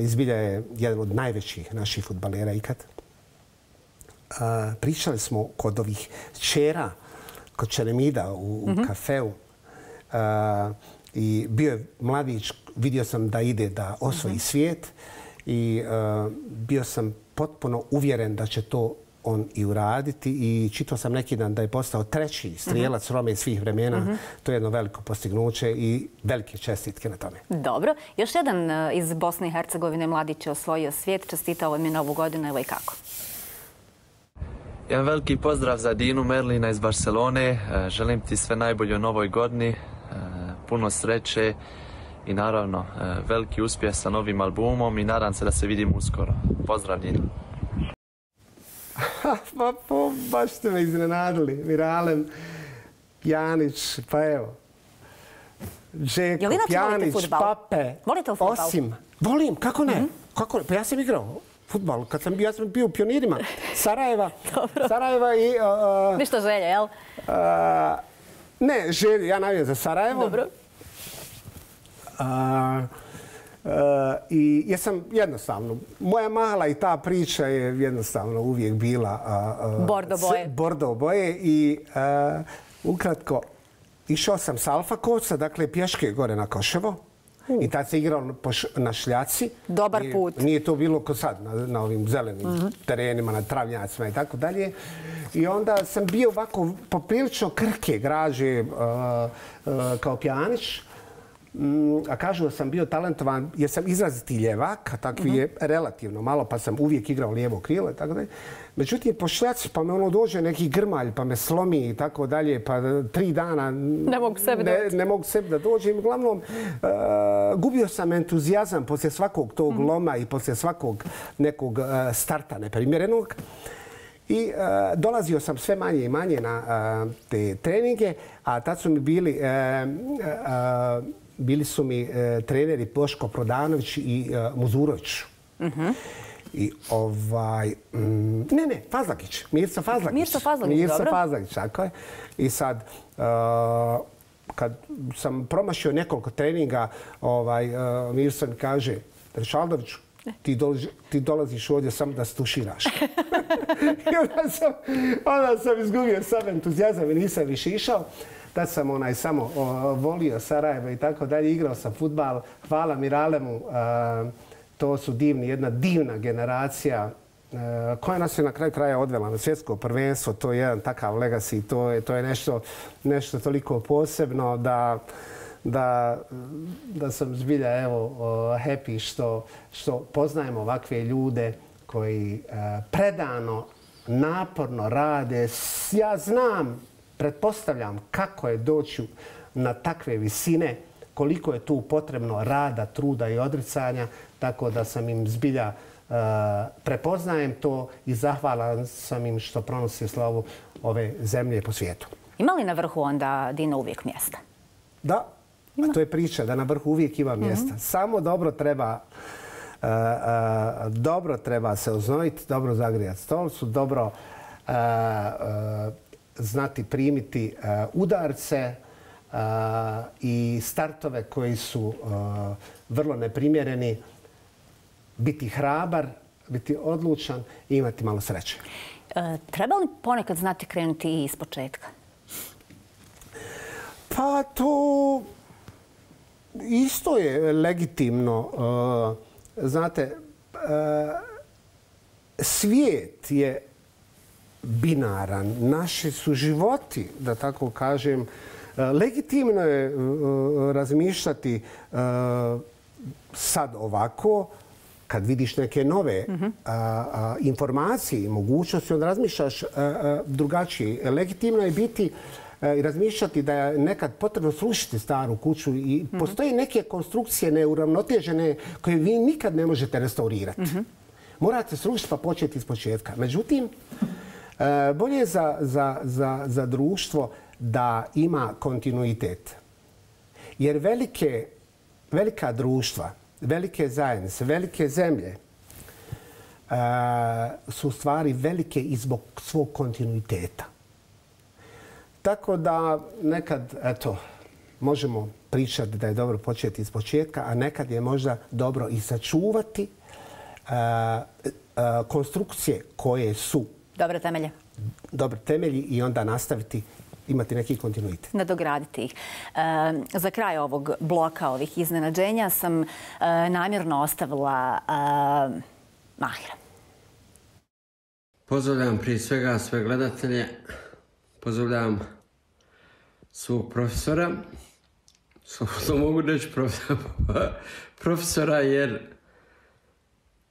[SPEAKER 2] Izbilja je jedan od najvećih naših futbalera ikad. Pričali smo kod ovih čera, kod Čeremida u, u -hmm. kafeu. I bio je mladić, vidio sam da ide da osvoji -hmm. svijet i bio sam potpuno uvjeren da će to on i uraditi i čitao sam neki dan da je postao treći strijelac uh -huh. Rome svih vremena. Uh -huh. To je jedno veliko postignuće i velike čestitke na tome.
[SPEAKER 1] Dobro. Još jedan uh, iz Bosne i Hercegovine mladić je osvojio svijet. Čestitao vam je novu godinu. Evo i kako.
[SPEAKER 8] Jedan veliki pozdrav za Dinu Merlina iz Barcelone. Uh, želim ti sve najbolje u novoj godini. Puno sreće i naravno veliki uspjeh sa novim albumom i nadam se da se vidimo uskoro. Pozdrav Dino.
[SPEAKER 2] pa po, baš ste me iznenadili. Miralem, Pjanić, pa evo. Žeko, Pjanić, Pape.
[SPEAKER 1] Volite li futbal?
[SPEAKER 2] Osim. Volim, kako ne? Mm -hmm. Kako ne? Pa ja sam igrao futbal. Kad sam bio, ja sam bio u pionirima. Sarajeva.
[SPEAKER 1] Dobro.
[SPEAKER 2] Sarajeva i... Uh,
[SPEAKER 1] Ništa želje, jel? Uh,
[SPEAKER 2] ne, želje. Ja navijam za Sarajevo.
[SPEAKER 1] Dobro.
[SPEAKER 2] A, a, I ja sam jednostavno, moja mala i ta priča je jednostavno uvijek bila
[SPEAKER 1] bordo boje.
[SPEAKER 2] bordo boje i ukratko, išao sam s Alfa Koca, dakle pješke gore na Koševo. I tad se igrao na šljaci.
[SPEAKER 1] Dobar put.
[SPEAKER 2] Nije, to bilo ko sad na, na ovim zelenim uh. -huh. terenima, na travnjacima i tako dalje. I onda sam bio ovako poprilično krke graže kao pjanić. Mm, a kažu da sam bio talentovan jer sam izraziti ljevak, a takvi uh -huh. je relativno malo, pa sam uvijek igrao lijevo krilo i tako dalje. Međutim, po šljaci, pa me ono dođe neki grmalj, pa me slomi i tako dalje, pa tri dana
[SPEAKER 1] ne mogu sebe
[SPEAKER 2] ne, ne mogu da dođem. Uglavnom, uh, gubio sam entuzijazam poslije svakog tog uh -huh. loma i poslije svakog nekog uh, starta neprimjerenog. I uh, dolazio sam sve manje i manje na te treninge, a tad su mi bili bili su mi e, treneri Boško Prodanović i e, Muzurović. Uh mhm. -huh. I ovaj... Mm, ne, ne, Fazlagić. Mirca Fazlagić.
[SPEAKER 1] Mirca Fazlagić, Mirca
[SPEAKER 2] dobro. Fazlagić, tako je. I sad, uh, kad sam promašio nekoliko treninga, ovaj, Mirca mi kaže, Rešaldović, ti, dolazi, ti dolaziš ovdje samo da stuširaš. I onda sam, onda sam izgubio sam entuzijazam i nisam više išao. Tad sam onaj samo o, volio Sarajevo i tako dalje, igrao sam futbal. Hvala Miralemu, a, to su divni, jedna divna generacija koja nas je na kraj kraja odvela na svjetsko prvenstvo. To je jedan takav legacy, to je, to je nešto, nešto toliko posebno da da, da sam zbilja evo, happy što, što poznajemo ovakve ljude koji predano, naporno rade. Ja znam pretpostavljam kako je doći na takve visine, koliko je tu potrebno rada, truda i odricanja, tako da sam im zbilja uh, prepoznajem to i zahvalan sam im što pronose slavu ove zemlje po svijetu.
[SPEAKER 1] Ima li na vrhu onda Dino uvijek mjesta?
[SPEAKER 2] Da, ima. a to je priča da na vrhu uvijek ima mjesta. Mm -hmm. Samo dobro treba uh, uh, dobro treba se oznojiti, dobro zagrijati stolcu, dobro znati primiti uh, udarce uh, i startove koji su uh, vrlo neprimjereni. biti hrabar, biti odlučan i imati malo sreće.
[SPEAKER 1] E, treba li ponekad znati krenuti i iz početka?
[SPEAKER 2] Pa to isto je legitimno. E, znate, e, svijet je binaran. Naši su životi, da tako kažem, legitimno je razmišljati sad ovako, kad vidiš neke nove informacije i mogućnosti, onda razmišljaš drugačije. Legitimno je biti i razmišljati da je nekad potrebno slušiti staru kuću i postoje neke konstrukcije neuravnotežene koje vi nikad ne možete restaurirati. Morate slušati pa početi iz početka. Međutim, E, bolje je za, za, za, za društvo da ima kontinuitet. Jer velike, velika društva, velike zajednice, velike zemlje e, su stvari velike i zbog svog kontinuiteta. Tako da nekad, eto, možemo pričati da je dobro početi iz početka, a nekad je možda dobro i sačuvati e, konstrukcije koje su
[SPEAKER 1] dobre temelje.
[SPEAKER 2] Dobre temelji i onda nastaviti imati neki kontinuitet.
[SPEAKER 1] Nadograditi ih. E, za kraj ovog bloka ovih iznenađenja sam e, namjerno ostavila e, Mahira.
[SPEAKER 9] Pozdravljam prije svega sve gledatelje. Pozdravljam svog profesora. To mogu reći profesora jer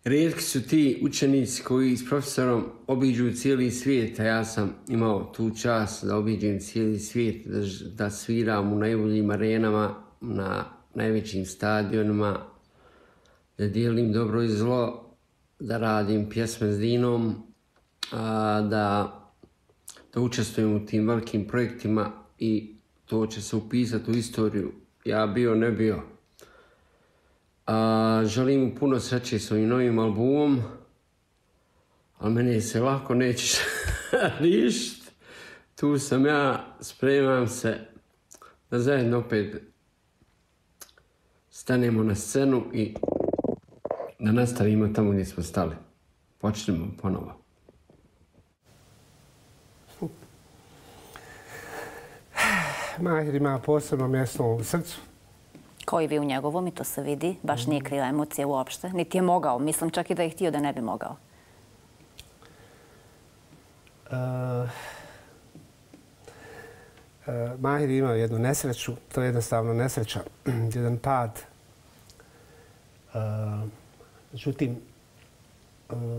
[SPEAKER 9] Rijetki su ti učenici koji s profesorom obiđu cijeli svijet, a ja sam imao tu čast da obiđem cijeli svijet, da, da sviram u najboljim arenama, na najvećim stadionima, da dijelim dobro i zlo, da radim pjesme s Dinom, a, da, da učestvujem u tim velikim projektima i to će se upisati u istoriju. Ja bio, ne bio. A, želim puno sreće s ovim novim albumom, ali mene se lako nećeš rišt. Tu sam ja, spremam se da zajedno opet stanemo na scenu i da nastavimo tamo gdje smo stali. Počnemo ponovo.
[SPEAKER 2] Mahir ima posebno mjesto u srcu
[SPEAKER 1] koji vi u njegovom i to se vidi. Baš nije krila emocije uopšte. Niti je mogao. Mislim čak i da je htio da ne bi mogao. Uh,
[SPEAKER 2] uh, Mahir imao jednu nesreću. To je jednostavno nesreća. Jedan pad. Uh, međutim,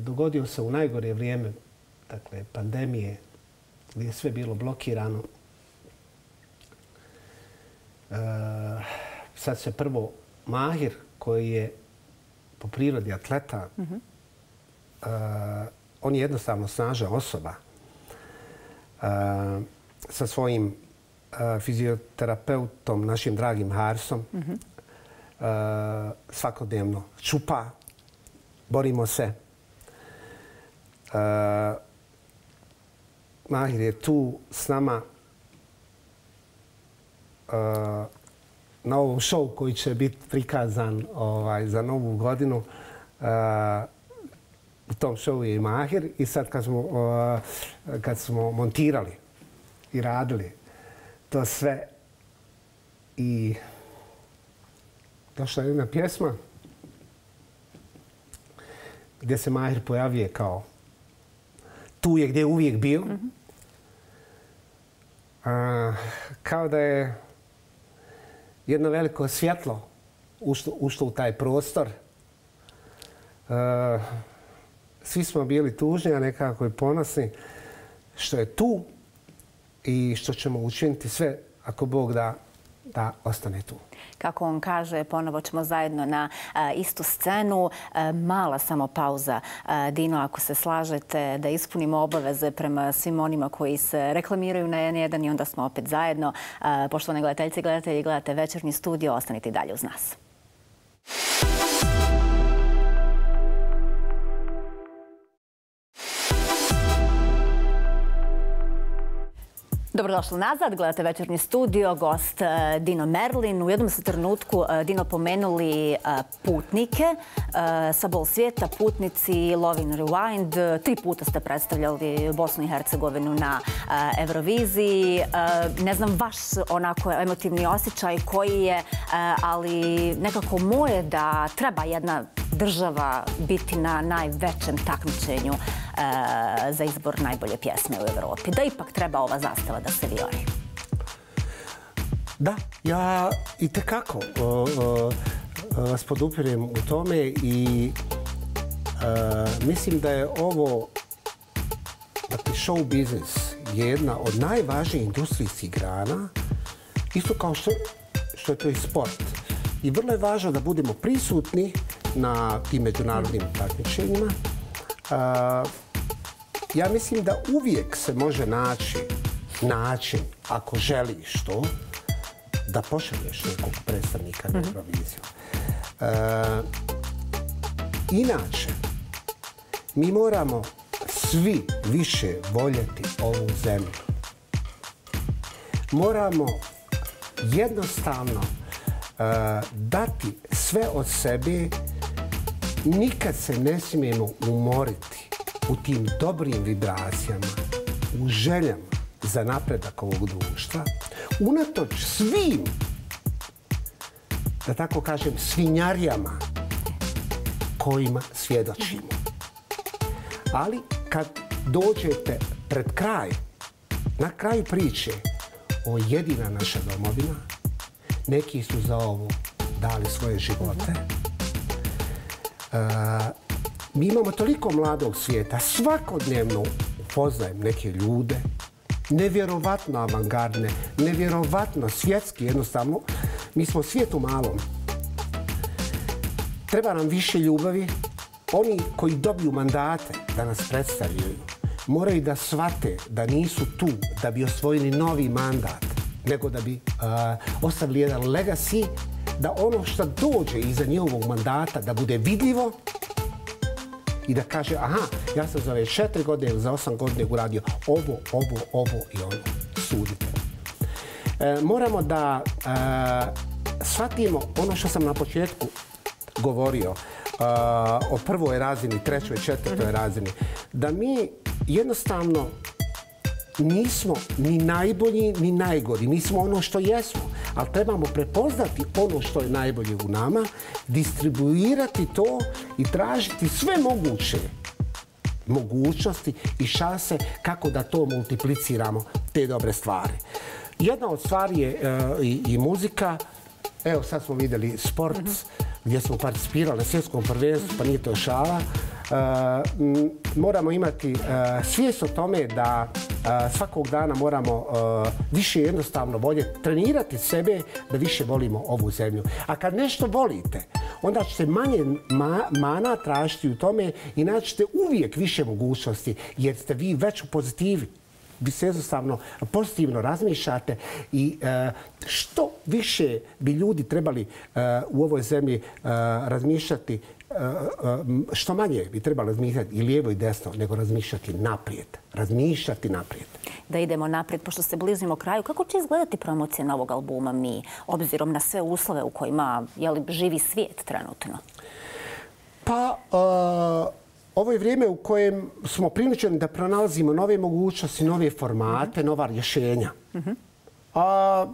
[SPEAKER 2] dogodio se u najgore vrijeme dakle, pandemije gdje je sve bilo blokirano. Uh, sad se prvo Mahir, koji je po prirodi atleta, uh, on je jednostavno snaža osoba. Uh, sa svojim uh, fizioterapeutom, našim dragim Harsom, uh -huh. uh, svakodnevno čupa, borimo se. Uh, Mahir je tu s nama uh, na ovom show koji će biti prikazan ovaj, za novu godinu. Uh, u tom showu je i Mahir i sad kad smo, uh, kad smo montirali i radili to sve i došla jedna pjesma gdje se Mahir pojavije kao tu je gdje je uvijek bio. Uh, kao da je jedno veliko svjetlo ušlo, ušlo u taj prostor. E, svi smo bili tužni, a nekako i ponosni što je tu i što ćemo učiniti sve ako Bog da da ostane tu.
[SPEAKER 1] Kako on kaže, ponovo ćemo zajedno na a, istu scenu. A, mala samo pauza. A, Dino, ako se slažete da ispunimo obaveze prema svim onima koji se reklamiraju na N1 i onda smo opet zajedno. Poštovane gledateljice i gledatelji, gledate večernji studio, ostanite i dalje uz nas. Dobrodošli nazad, gledate večernji studio, gost e, Dino Merlin. U jednom se trenutku e, Dino pomenuli e, putnike sa bol svijeta, putnici Lovin Rewind. Tri puta ste predstavljali Bosnu i Hercegovinu na Euroviziji. Ne znam vaš onako emotivni osjećaj koji je, ali nekako moje da treba jedna država biti na najvećem takmičenju Eh, za izbor najbolje pjesme u Evropi. Da ipak treba ova zastava da se vijori.
[SPEAKER 2] Da, ja i tekako vas podupirem u tome i e, mislim da je ovo dakle, show business je jedna od najvažnijih industrijskih grana isto kao što, što je to i sport. I vrlo je važno da budemo prisutni na tim međunarodnim takmičenjima. Ja mislim da uvijek se može naći način, ako želiš to, da pošalješ nekog predstavnika na mhm. Euroviziju. Inače, mi moramo svi više voljeti ovu zemlju. Moramo jednostavno dati sve od sebe nikad se ne smijemo umoriti u tim dobrim vibracijama, u željama za napredak ovog društva, unatoč svim, da tako kažem, svinjarijama kojima svjedočimo. Ali kad dođete pred kraj, na kraju priče o jedina naša domovina, neki su za ovo dali svoje živote, Eh, mi imamo toliko mladog svijeta, svakodnevno poznajem neke ljude, nevjerovatno avangardne, nevjerovatno svjetski jednostavno. Mi smo svijet u malom. Treba nam više ljubavi. Oni koji dobiju mandate da nas predstavljaju, moraju da shvate da nisu tu da bi osvojili novi mandat, nego da bi ostavili jedan legacy da ono što dođe iza njihovog mandata da bude vidljivo i da kaže, aha, ja sam za ove četiri godine ili za osam godine uradio ovo, ovo, ovo i ono. Sudite. E, moramo da e, shvatimo ono što sam na početku govorio e, o prvoj razini, trećoj, četvrtoj razini. Da mi jednostavno nismo ni najbolji, ni najgori. Mi smo ono što jesmo. Ali trebamo prepoznati ono što je najbolje u nama, distribuirati to i tražiti sve moguće mogućnosti i šanse kako da to multipliciramo, te dobre stvari. Jedna od stvari je uh, i, i muzika. Evo sad smo vidjeli sport mm -hmm. gdje smo participirali na svjetskom prvenstvu, pa nije to šala. Eh, moramo imati eh, svijest o tome da eh, svakog dana moramo više jednostavno volje trenirati sebe da više volimo ovu zemlju. A kad nešto volite, onda ćete manje mana tražiti u tome i naćete uvijek više mogućnosti jer ste vi već u pozitivi vi se jednostavno pozitivno razmišljate i što više bi ljudi trebali u ovoj zemlji razmišljati što manje bi trebalo razmišljati i lijevo i desno, nego razmišljati naprijed. Razmišljati naprijed.
[SPEAKER 1] Da idemo naprijed, pošto se blizimo kraju. Kako će izgledati promocija novog albuma Mi, obzirom na sve uslove u kojima je živi svijet trenutno?
[SPEAKER 2] Pa, uh, ovo je vrijeme u kojem smo prinučeni da pronalazimo nove mogućnosti, nove formate, mm -hmm. nova rješenja. Mm -hmm. A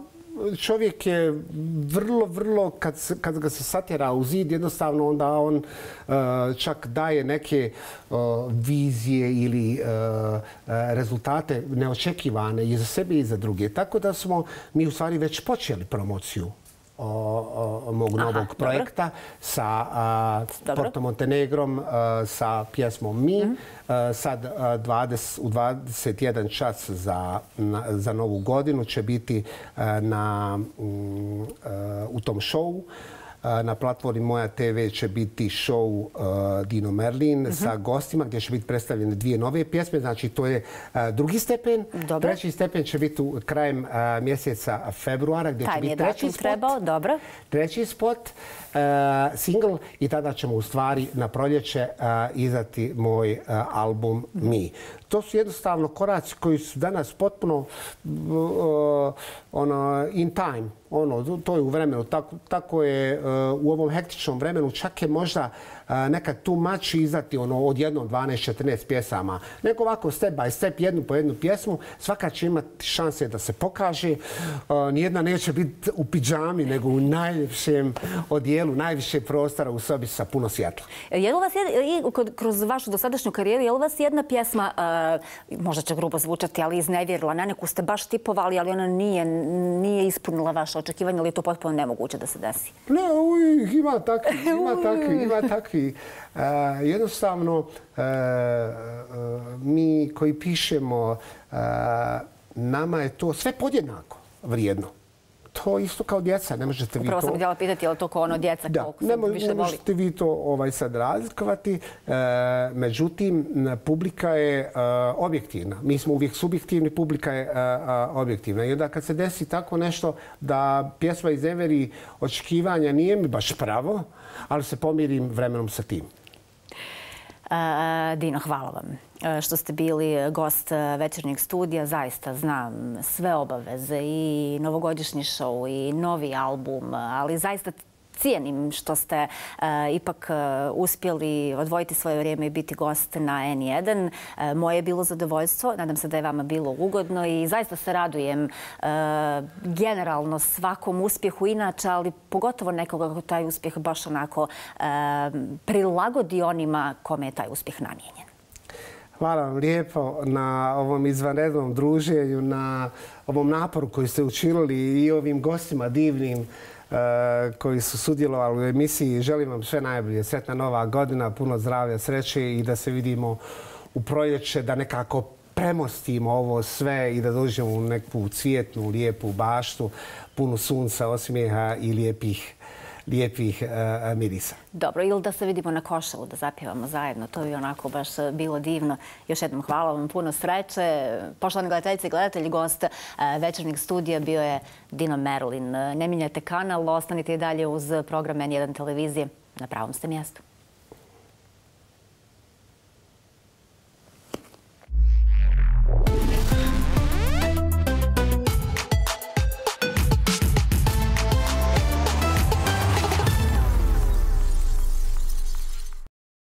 [SPEAKER 2] čovjek je vrlo, vrlo, kad, kad ga se satira u zid, jednostavno onda on uh, čak daje neke uh, vizije ili uh, rezultate neočekivane i za sebe i za druge. Tako da smo mi u stvari već počeli promociju o, mog Aha, novog projekta dobro. sa a, Porto Montenegrom, a, sa pjesmom Mi. Mm -hmm. a, sad a, 20, u 21 čas za, na, za novu godinu će biti a, na, m, mm, a, u tom šovu. Na platformi Moja TV će biti show Dino Merlin mhm. sa gostima gdje će biti predstavljene dvije nove pjesme. Znači, to je drugi stepen. Treći stepen će biti u krajem mjeseca februara gdje će biti treći spot.
[SPEAKER 1] Dobro.
[SPEAKER 2] Treći spot, E, single i tada ćemo u stvari na proljeće e, izdati moj e, album Mi. To su jednostavno koraci koji su danas potpuno ono, in time. Ono, to je u vremenu. Tako, tako je u ovom hektičnom vremenu. Čak je možda nekad tu mači izdati ono, od jednom 12-14 pjesama. Nego ovako step by step, jednu po jednu pjesmu, svaka će imati šanse da se pokaže. Nijedna neće biti u pijami, nego u najljepšem odijelu, najviše prostora u sobi sa puno svjetla.
[SPEAKER 1] Je li vas, kroz vašu dosadašnju karijeru, je li vas jedna pjesma, možda će grubo zvučati, ali iznevjerila, na neku ste baš tipovali, ali ona nije, nije ispunila vaše očekivanje, ali je to potpuno nemoguće da se desi?
[SPEAKER 2] Ne, ima takvi, ima takvi, ima takvi takvi. E, jednostavno, e, e, mi koji pišemo, e, nama je to sve podjednako vrijedno. To isto kao djeca, ne možete vi to...
[SPEAKER 1] Upravo sam htjela pitati, je li to kao ono djeca da, koliko
[SPEAKER 2] ne, više voli? Ne možete vi to ovaj, sad razlikovati. međutim, publika je objektivna. Mi smo uvijek subjektivni, publika je objektivna. I onda kad se desi tako nešto da pjesma iz Everi očekivanja nije mi baš pravo, ali se pomirim vremenom sa tim.
[SPEAKER 1] Eh, Dino, hvala vam eh, što ste bili eh, gost večernjeg studija. Zaista znam sve obaveze i novogodišnji show i novi album, ali zaista cijenim što ste e, ipak e, uspjeli odvojiti svoje vrijeme i biti gost na N1. E, moje je bilo zadovoljstvo. Nadam se da je vama bilo ugodno i zaista se radujem generalno svakom uspjehu inače, ali pogotovo nekoga ko taj uspjeh baš onako prilagodi onima kome je taj uspjeh namijenjen.
[SPEAKER 2] Hvala vam lijepo na ovom izvanrednom druženju, na ovom naporu koji ste učinili i ovim gostima divnim Eh, koji su sudjelovali u emisiji. Želim vam sve najbolje. Sretna nova godina, puno zdravlja, sreće i da se vidimo u proljeće, da nekako premostimo ovo sve i da dođemo u neku cvjetnu, lijepu baštu, punu sunca, osmijeha i lijepih lijepih e, e, mirisa.
[SPEAKER 1] Dobro, ili da se vidimo na košalu, da zapjevamo zajedno. To bi onako baš e, bilo divno. Još jednom hvala vam, puno sreće. Poštovani gledateljice i gledatelji, gost večernjeg studija bio je Dino Merlin. Ne minjajte kanal, ostanite i dalje uz program N1 televizije. Na pravom ste mjestu.